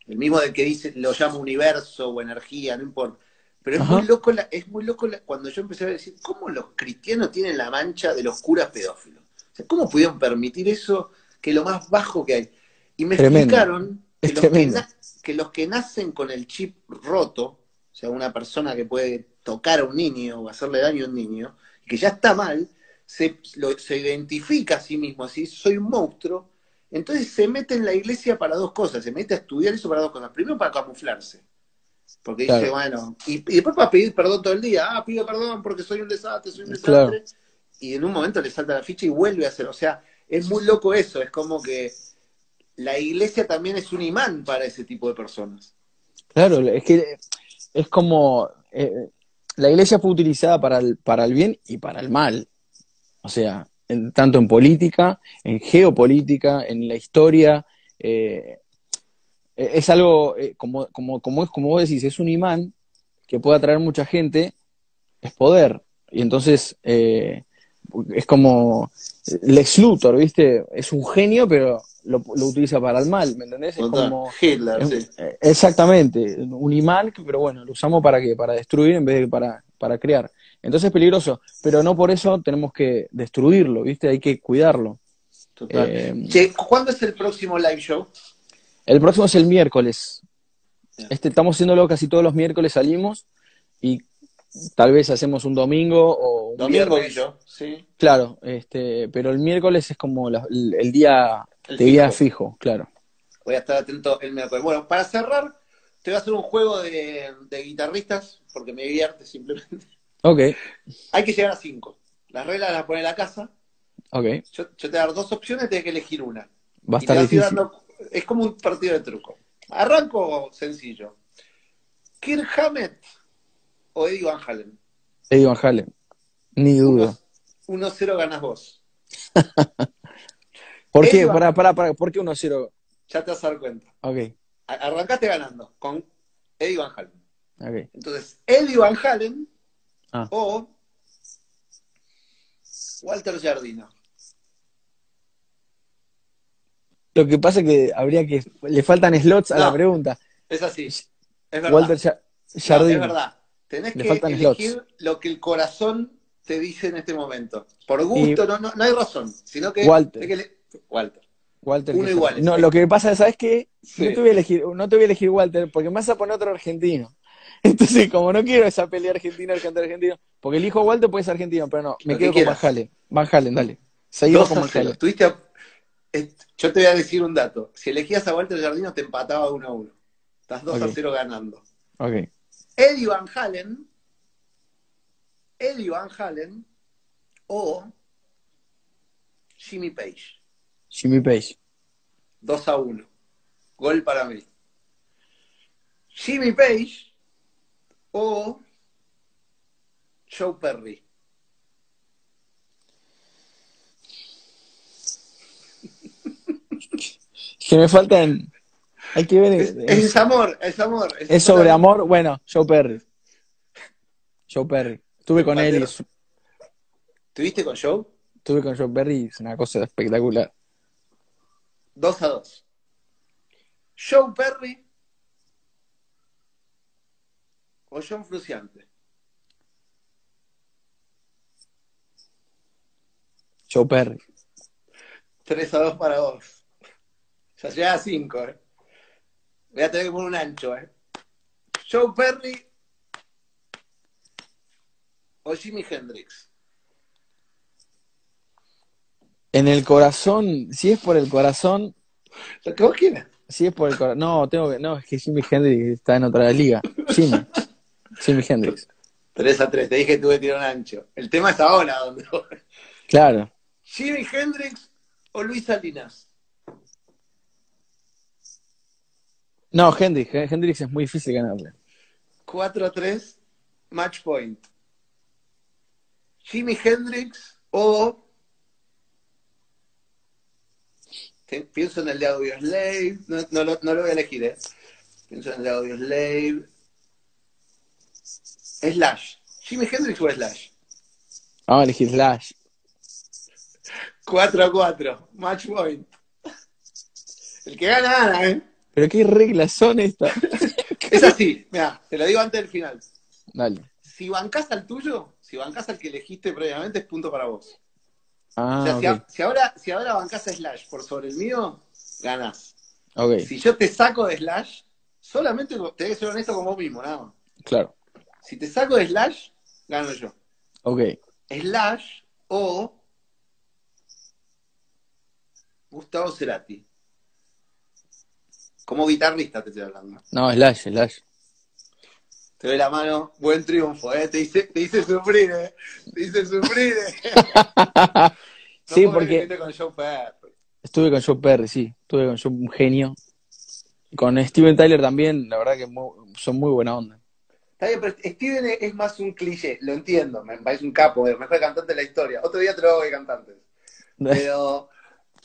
el mismo del que dice, lo llama universo o energía, no importa. Pero es Ajá. muy loco, la- es muy loco la- cuando yo empecé a decir, ¿cómo los cristianos tienen la mancha de los curas pedófilos? O sea, ¿cómo pudieron permitir eso que lo más bajo que hay? Y me Tremendo. explicaron que los que, que los que nacen con el chip roto, o sea, una persona que puede tocar a un niño o hacerle daño a un niño, y que ya está mal, se, lo- se identifica a sí mismo así, soy un monstruo, entonces se mete en la iglesia para dos cosas, se mete a estudiar eso para dos cosas. Primero para camuflarse, porque dice, bueno, y, y después para pedir perdón todo el día, ah, pido perdón porque soy un desastre, soy un desastre, Claro. y en un momento le salta la ficha y vuelve a hacer, o sea, es muy loco eso, es como que la iglesia también es un imán para ese tipo de personas. Claro, es que es como eh, la iglesia fue utilizada para el, para el bien y para el mal. O sea, en- tanto en política, en geopolítica, en la historia. eh, eh, es algo, eh, como, como, como, es, como vos decís, es un imán que puede atraer mucha gente, es poder. Y entonces eh, es como Lex Luthor, ¿viste? Es un genio, pero lo, lo utiliza para el mal, ¿me entendés? Es como, Hitler, es- sí. Exactamente, un imán, pero bueno, lo usamos para qué, para destruir en vez de para, para crear. Entonces es peligroso, pero no por eso tenemos que destruirlo, ¿viste? Hay que cuidarlo. Total. Eh, Che, ¿cuándo es el próximo live show? El próximo es el miércoles. Este, estamos haciéndolo casi todos los miércoles salimos y tal vez hacemos un domingo o un Domingo y viernes. yo, sí. Claro, este, pero el miércoles es como la- el, el día El de día fijo. fijo, claro. Voy a estar atento el miércoles. Bueno, para cerrar, te voy a hacer un juego de, de guitarristas, porque me divierte simplemente. Ok, Hay que llegar a cinco. Las reglas las pone la casa. ok. Yo, yo te voy a dar dos opciones, tienes que elegir una. Va a Y te estar vas difícil. dando- es como un partido de truco. Arranco sencillo. Kirk Hammett o Eddie Van Halen. Eddie Van Halen, ni duda. 1-0 ganas vos. ¿Por qué? Eddie Para, para, para, ¿por qué 1-0? Ya te vas a dar cuenta. Ok, Arrancaste ganando con Eddie Van Halen. ok. Entonces, Eddie Van Halen Ah. o Walter Jardino. Lo que pasa es que habría que. Le faltan slots a la pregunta. Es así. Es verdad. Walter Ja- No, es verdad. Tenés Le que faltan elegir lo que el corazón te dice en este momento. Por gusto, Y- no, no, no hay razón. Sino que. Walter. que ele- Walter. Walter Uno igual, No, lo que pasa es, ¿sabes qué? Sí. No te voy a elegir, no te voy a elegir Walter, porque me vas a poner otro argentino. Entonces, como no quiero esa pelea argentina argentino argentino, porque elijo a Walter puede ser argentino, pero no, me Lo que quedo con Van. Halen. Van Halen, dale. Seguimos con Van. Halen. Estuviste a- Yo te voy a decir un dato. Si elegías a Walter Jardino, te empataba 1 a 1. Estás 2 a Ok. 0 ganando. Ok. Eddie Van Halen, Eddie Van Halen o Jimmy Page. Jimmy Page. 2 a 1. Gol para mí. Jimmy Page o Joe Perry. Que me faltan. Hay que ver. Es, Es, es amor, es amor. es sobre amor. Bueno, Joe Perry. Joe Perry. Estuve con él y ¿Tuviste con Joe? estuve con Joe Perry y es una cosa espectacular. 2 a 2. Joe Perry o John Fruciante. Joe Perry. 3 a 2 para vos. Ya llega a 5, eh. Voy a tener que poner un ancho, eh. Joe Perry o Jimi Hendrix. En el corazón, si es por el corazón, Lo que vos quieras. si es por el corazón, no, tengo que, no, es que Jimi Hendrix está en otra liga. Jimi, Jimi Hendrix, 3 a 3, te dije que tuve que tirar un ancho. El tema es ahora, donde claro. Jimi Hendrix o Luis Salinas. No, Hendrix, Hendrix es muy difícil ganarle. 4 a 3, match point. Jimi Hendrix o. Pienso en el de Audio Slave. No, no lo, no lo voy a elegir, ¿eh? Pienso en el de Audio Slave. Slash. Jimi Hendrix o Slash. Vamos a elegir Slash. 4 a 4, match point. El que gana, gana, ¿eh? Pero qué reglas son estas. Es así, mira, te lo digo antes del final. Dale. Si bancás al tuyo, si bancás al que elegiste previamente, es punto para vos. Ah, o sea, si, ok. a- si ahora, si ahora bancás a Slash por sobre el mío, ganás. Ok, Si yo te saco de Slash, solamente tenés que ser honesto con vos mismo, nada más. claro. Si te saco de Slash, gano yo. Ok. Slash o Gustavo Cerati. Como guitarrista te estoy hablando. No, Slash, Slash. Te doy la mano, buen triunfo, ¿eh? Te hice, te hice sufrir, ¿eh? Te hice sufrir, ¿eh? No Sí, porque- con Joe Perry. Estuve con Joe Perry, sí. Estuve con Joe, un genio. Con Steven Tyler también, la verdad que son muy buena onda. Está bien, pero Steven es más un cliché, lo entiendo, me parece un capo, el mejor cantante de la historia. Otro día te lo hago de cantantes. Pero,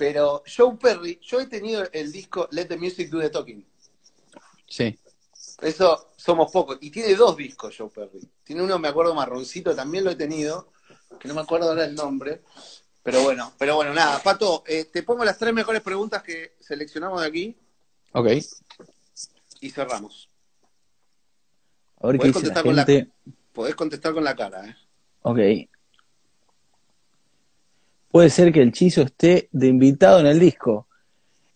pero Joe Perry, yo he tenido el disco Let the Music Do the Talking. Sí. Eso somos pocos. Y tiene dos discos Joe Perry. Tiene uno, me acuerdo, marroncito, también lo he tenido, que no me acuerdo ahora el nombre. Pero bueno, pero bueno, nada. Pato, eh, te pongo las tres mejores preguntas que seleccionamos de aquí Ok. y cerramos. A ver Podés dice la contestar con la-. Podés contestar con la cara, ¿eh? Ok. Puede ser que el Chizo esté de invitado en el disco.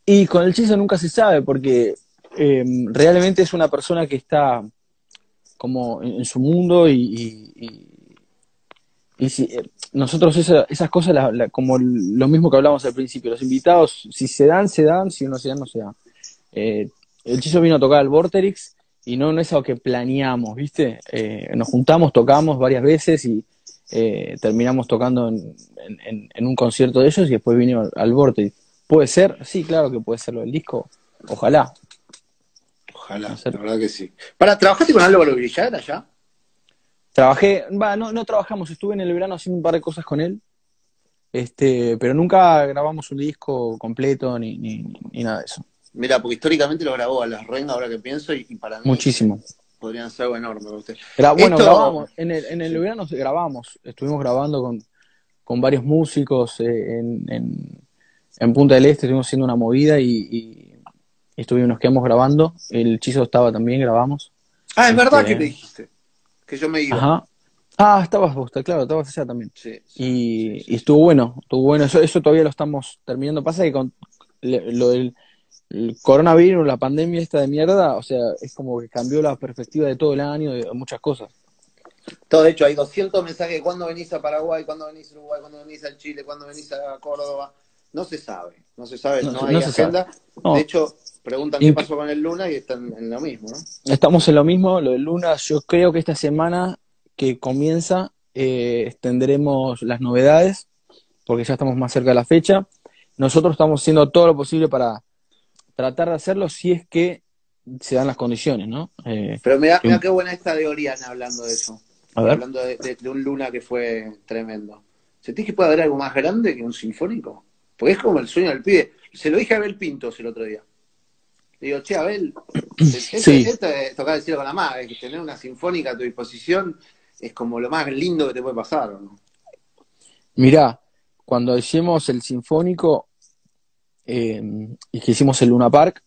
Y con el Chizo nunca se sabe, porque eh, realmente es una persona que está como en, su mundo y, y- si, eh, nosotros esa- esas cosas, como lo mismo que hablamos al principio, los invitados, si se dan, se dan, si no se dan, no se dan. Eh, el Chizo vino a tocar al Vorterix y no, no es algo que planeamos, ¿viste? Eh, nos juntamos, tocamos varias veces y eh, terminamos tocando en, en- en- en un concierto de ellos y después vino al, al. ¿Puede ser? Sí, claro que puede ser lo del disco. Ojalá. Ojalá, la verdad que sí. Para, ¿trabajaste con Álvaro Villar allá? Trabajé, va, no, no trabajamos, estuve en el verano haciendo un par de cosas con él, este, pero nunca grabamos un disco completo ni, ni, nada de eso. Mira, porque históricamente lo grabó a las rengas ahora que pienso y, y para mí Muchísimo. Podrían ser algo enorme para usted. Gra- bueno, Esto- grabamos, en el, en el verano grabamos, estuvimos grabando con, con varios músicos eh, en, en, en Punta del Este, estuvimos haciendo una movida y, estuvimos, nos quedamos grabando, el Chizo estaba también, grabamos. Ah, es verdad Este- que te dijiste. Que yo me iba. Ajá. Ah, estabas vos, claro, estabas allá también. Sí, sí, Y, sí, y estuvo bueno, estuvo bueno. Eso, eso todavía lo estamos terminando. Pasa que con le- lo del el coronavirus, la pandemia esta de mierda, o sea, es como que cambió la perspectiva de todo el año, de muchas cosas. Todo de hecho, hay 200 mensajes. ¿Cuándo venís a Paraguay? ¿Cuándo venís a Uruguay? ¿Cuándo venís a Chile? ¿Cuándo venís a Córdoba? No se sabe. No se sabe. No No, se- hay no agenda. No. De hecho, preguntan Y- qué pasó con el Luna y están en lo mismo, ¿no? Estamos en lo mismo, lo de Luna, yo creo que esta semana que comienza eh, tendremos las novedades, porque ya estamos más cerca de la fecha. Nosotros estamos haciendo todo lo posible para tratar de hacerlo si es que se dan las condiciones, ¿no? Eh, Pero mira, mira qué buena esta de Oriana hablando de eso. a ver. Hablando de, de- de un Luna que fue tremendo. ¿Sentís que puede haber algo más grande que un sinfónico? Porque es como el sueño del pibe. Se lo dije a Abel Pintos el otro día. Le digo, che, Abel, esto, Sí. esto es tocar el cielo con la madre, que tener una sinfónica a tu disposición es como lo más lindo que te puede pasar, ¿o ¿no? Mirá, cuando hicimos el Sinfónico eh, y que hicimos el Luna Park,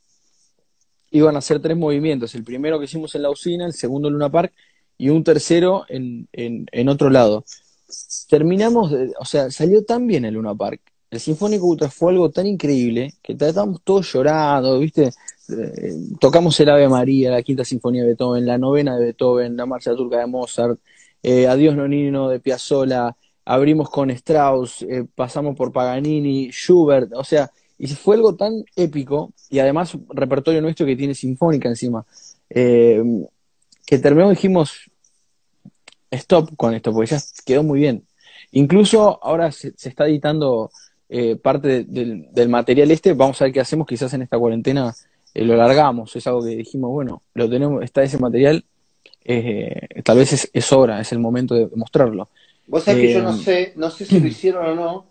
iban a hacer tres movimientos. El primero que hicimos en la usina, el segundo en Luna Park y un tercero en, en, en otro lado. Terminamos, o sea, salió tan bien el Luna Park. El Sinfónico Ultra fue algo tan increíble que estábamos todos llorando, ¿viste? Eh, tocamos el Ave María, la Quinta Sinfonía de Beethoven, la Novena de Beethoven, la Marcha Turca de Mozart, eh, Adiós Nonino de Piazzolla, abrimos con Strauss, eh, pasamos por Paganini, Schubert, o sea, y fue algo tan épico, y además repertorio nuestro que tiene sinfónica encima, eh, que terminó dijimos, stop con esto, porque ya quedó muy bien. Incluso ahora se, está editando eh, parte del, material este, vamos a ver qué hacemos, quizás en esta cuarentena eh, lo largamos, es algo que dijimos, bueno, lo tenemos, está ese material, tal vez es, es, hora, es el momento de mostrarlo. Vos sabés que yo no sé, no sé si lo hicieron o no,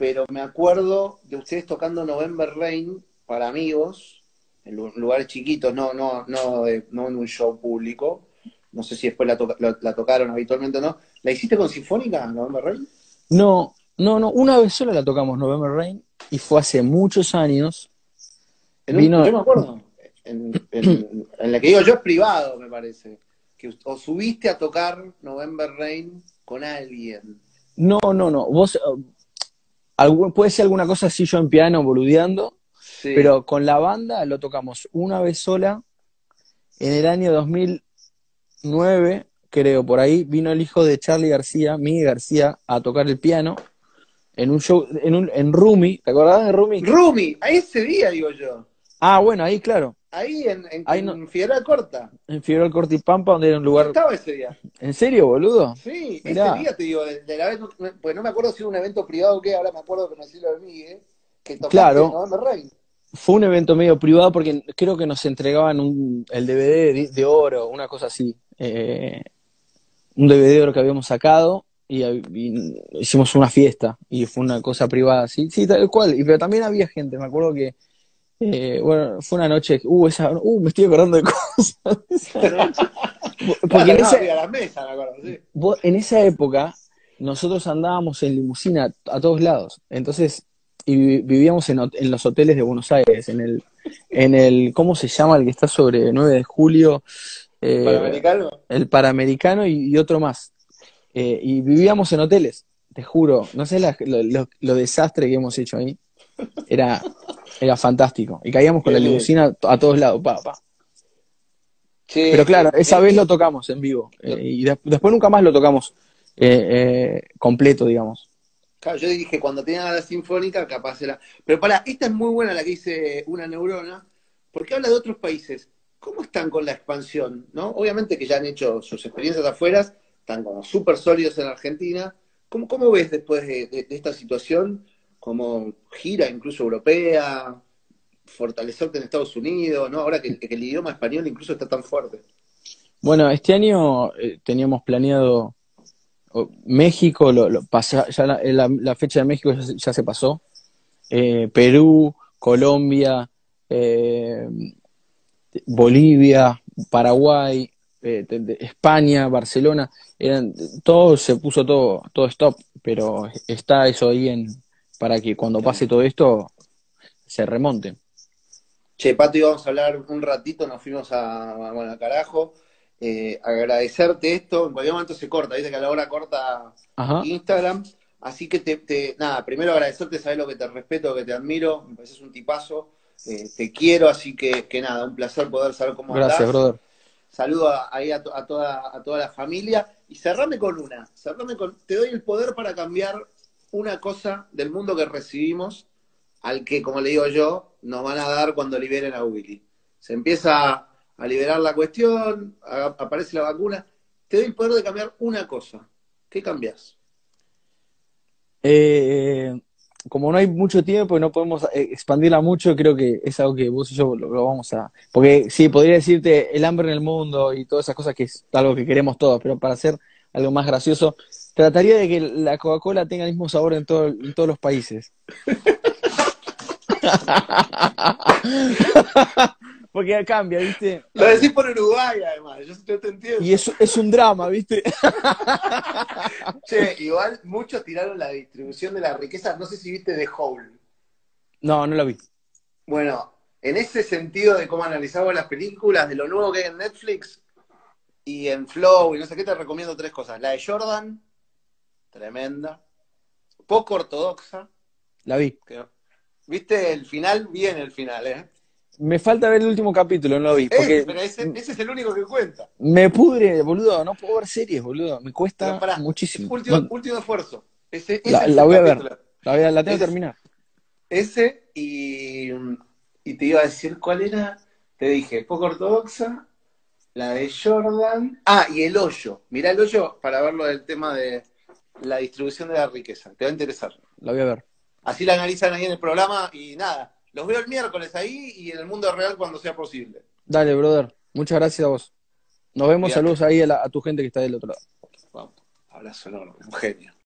pero me acuerdo de ustedes tocando November Rain para amigos, en lugares chiquitos, no, no, no, no en un show público. No sé si después la, la, tocaron habitualmente o no. ¿La hiciste con Sinfónica, November Rain? No, no, no. Una vez sola la tocamos November Rain y fue hace muchos años. Vino... yo me acuerdo. En, en, la que digo yo es privado, me parece. Que o subiste a tocar November Rain con alguien. No, no, no. Vos, puede ser alguna cosa así yo en piano boludeando, pero con la banda lo tocamos una vez sola en el año 2009, creo, por ahí, vino el hijo de Charlie García, Miguel García, a tocar el piano en un show, en, un, en Rumi, ¿te acordás de Rumi? Rumi, a ese día digo yo. Ah, bueno, ahí claro. Ahí en, en, Figueroa Corta. En Figueroa Corta y Pampa, donde era un lugar. estaba ese día. ¿En serio, boludo? Sí, ese día te digo, de, la vez, pues no me acuerdo si era un evento privado o qué, ahora me acuerdo que me lo de Miguel, que tocaste claro. Rey. Fue un evento medio privado porque creo que nos entregaban un, el DVD de, oro, una cosa así. Eh, un DVD de oro que habíamos sacado y, hicimos una fiesta y fue una cosa privada, sí, sí, tal cual. Y, pero también había gente, me acuerdo que eh, bueno, fue una noche, uh, esa, uh, me estoy acordando de cosas. Porque en, esa, mesa, en esa época nosotros andábamos en limusina a, todos lados, entonces, y vivíamos en, en, los hoteles de Buenos Aires, en el, en el, ¿cómo se llama el que está sobre 9 de julio? Eh, ¿Panamericano? El Panamericano y, otro más. Eh, y vivíamos en hoteles, te juro, no sé lo, lo desastre que hemos hecho ahí. Era, era fantástico. Y caíamos con la limusina a todos lados, pa, pa. Pero claro, esa vez lo tocamos en vivo. Eh, y después nunca más lo tocamos eh, eh, completo, digamos. Claro, yo dije, cuando tenía la sinfónica, capaz era. Pero para, esta es muy buena la que dice una neurona, porque habla de otros países. ¿Cómo están con la expansión? ¿no? Obviamente que ya han hecho sus experiencias afuera, están como súper sólidos en Argentina. ¿Cómo, ¿Cómo ves después de esta situación como gira incluso europea, fortalecerte en Estados Unidos, ¿no? Ahora que, el idioma español incluso está tan fuerte. Bueno, este año eh, teníamos planeado México, lo, ya la, fecha de México ya, se pasó, eh, Perú, Colombia, eh, Bolivia, Paraguay, España, Barcelona, eran todo se puso todo todo stop, pero está eso ahí en, para que cuando pase todo esto se remonte. Che, Pato, íbamos a hablar un ratito, nos fuimos a, bueno, carajo. Eh, agradecerte esto, en cualquier momento se corta, dice que a la hora corta Instagram. Así que te, nada, primero agradecerte, sabes lo que te respeto, que te admiro, me pareces un tipazo, eh, te quiero, así que, que nada, un placer poder saber cómo Gracias, brother. Saludo ahí a, toda, a toda la familia y cerrame con una, cerrame con, te doy el poder para cambiar una cosa del mundo que recibimos al que, como le digo yo, nos van a dar cuando liberen a Willy. Se empieza a liberar la cuestión, aparece la vacuna. Te doy el poder de cambiar una cosa. ¿Qué cambias? Eh, como no hay mucho tiempo y no podemos eh, expandirla mucho, creo que es algo que vos y yo lo, vamos a... Porque sí, podría decirte el hambre en el mundo y todas esas cosas que es algo que queremos todos, pero para hacer algo más gracioso, trataría de que la Coca-Cola tenga el mismo sabor en, todo, en todos los países. Porque cambia, ¿viste? Lo decís por Uruguay, además, yo, te entiendo. Y eso es un drama, ¿viste? che, igual muchos tiraron la distribución de la riqueza, no sé si viste The Hole. No, no la vi. Bueno, en ese sentido de cómo analizamos las películas, de lo nuevo que hay en Netflix, y en Flow y no sé qué, te recomiendo tres cosas. La de Jordan, tremenda. Poco ortodoxa. La vi. ¿Viste el final? Bien el final, ¿eh? Me falta ver el último capítulo, no lo vi. Porque Ese, pero ese, ese es el único que cuenta. me pudre, boludo. No puedo ver series, boludo. Me cuesta pará, muchísimo. Último, No, último esfuerzo. Ese, ese la, es la el voy a ver. capítulo. La, voy a- la tengo que terminar. Ese y, y te iba a decir cuál era. Te dije, poco ortodoxa, la de Jordan. Ah, y el hoyo. Mirá el hoyo para verlo del tema de la distribución de la riqueza. Te va a interesar. La voy a ver. Así la analizan ahí en el programa y nada. Los veo el miércoles ahí y en el mundo real cuando sea posible. Dale, brother. Muchas gracias a vos. Nos vemos. Cuídate. Saludos ahí a, la- a tu gente que está del otro lado. Vamos. Abrazo enorme. Un genio.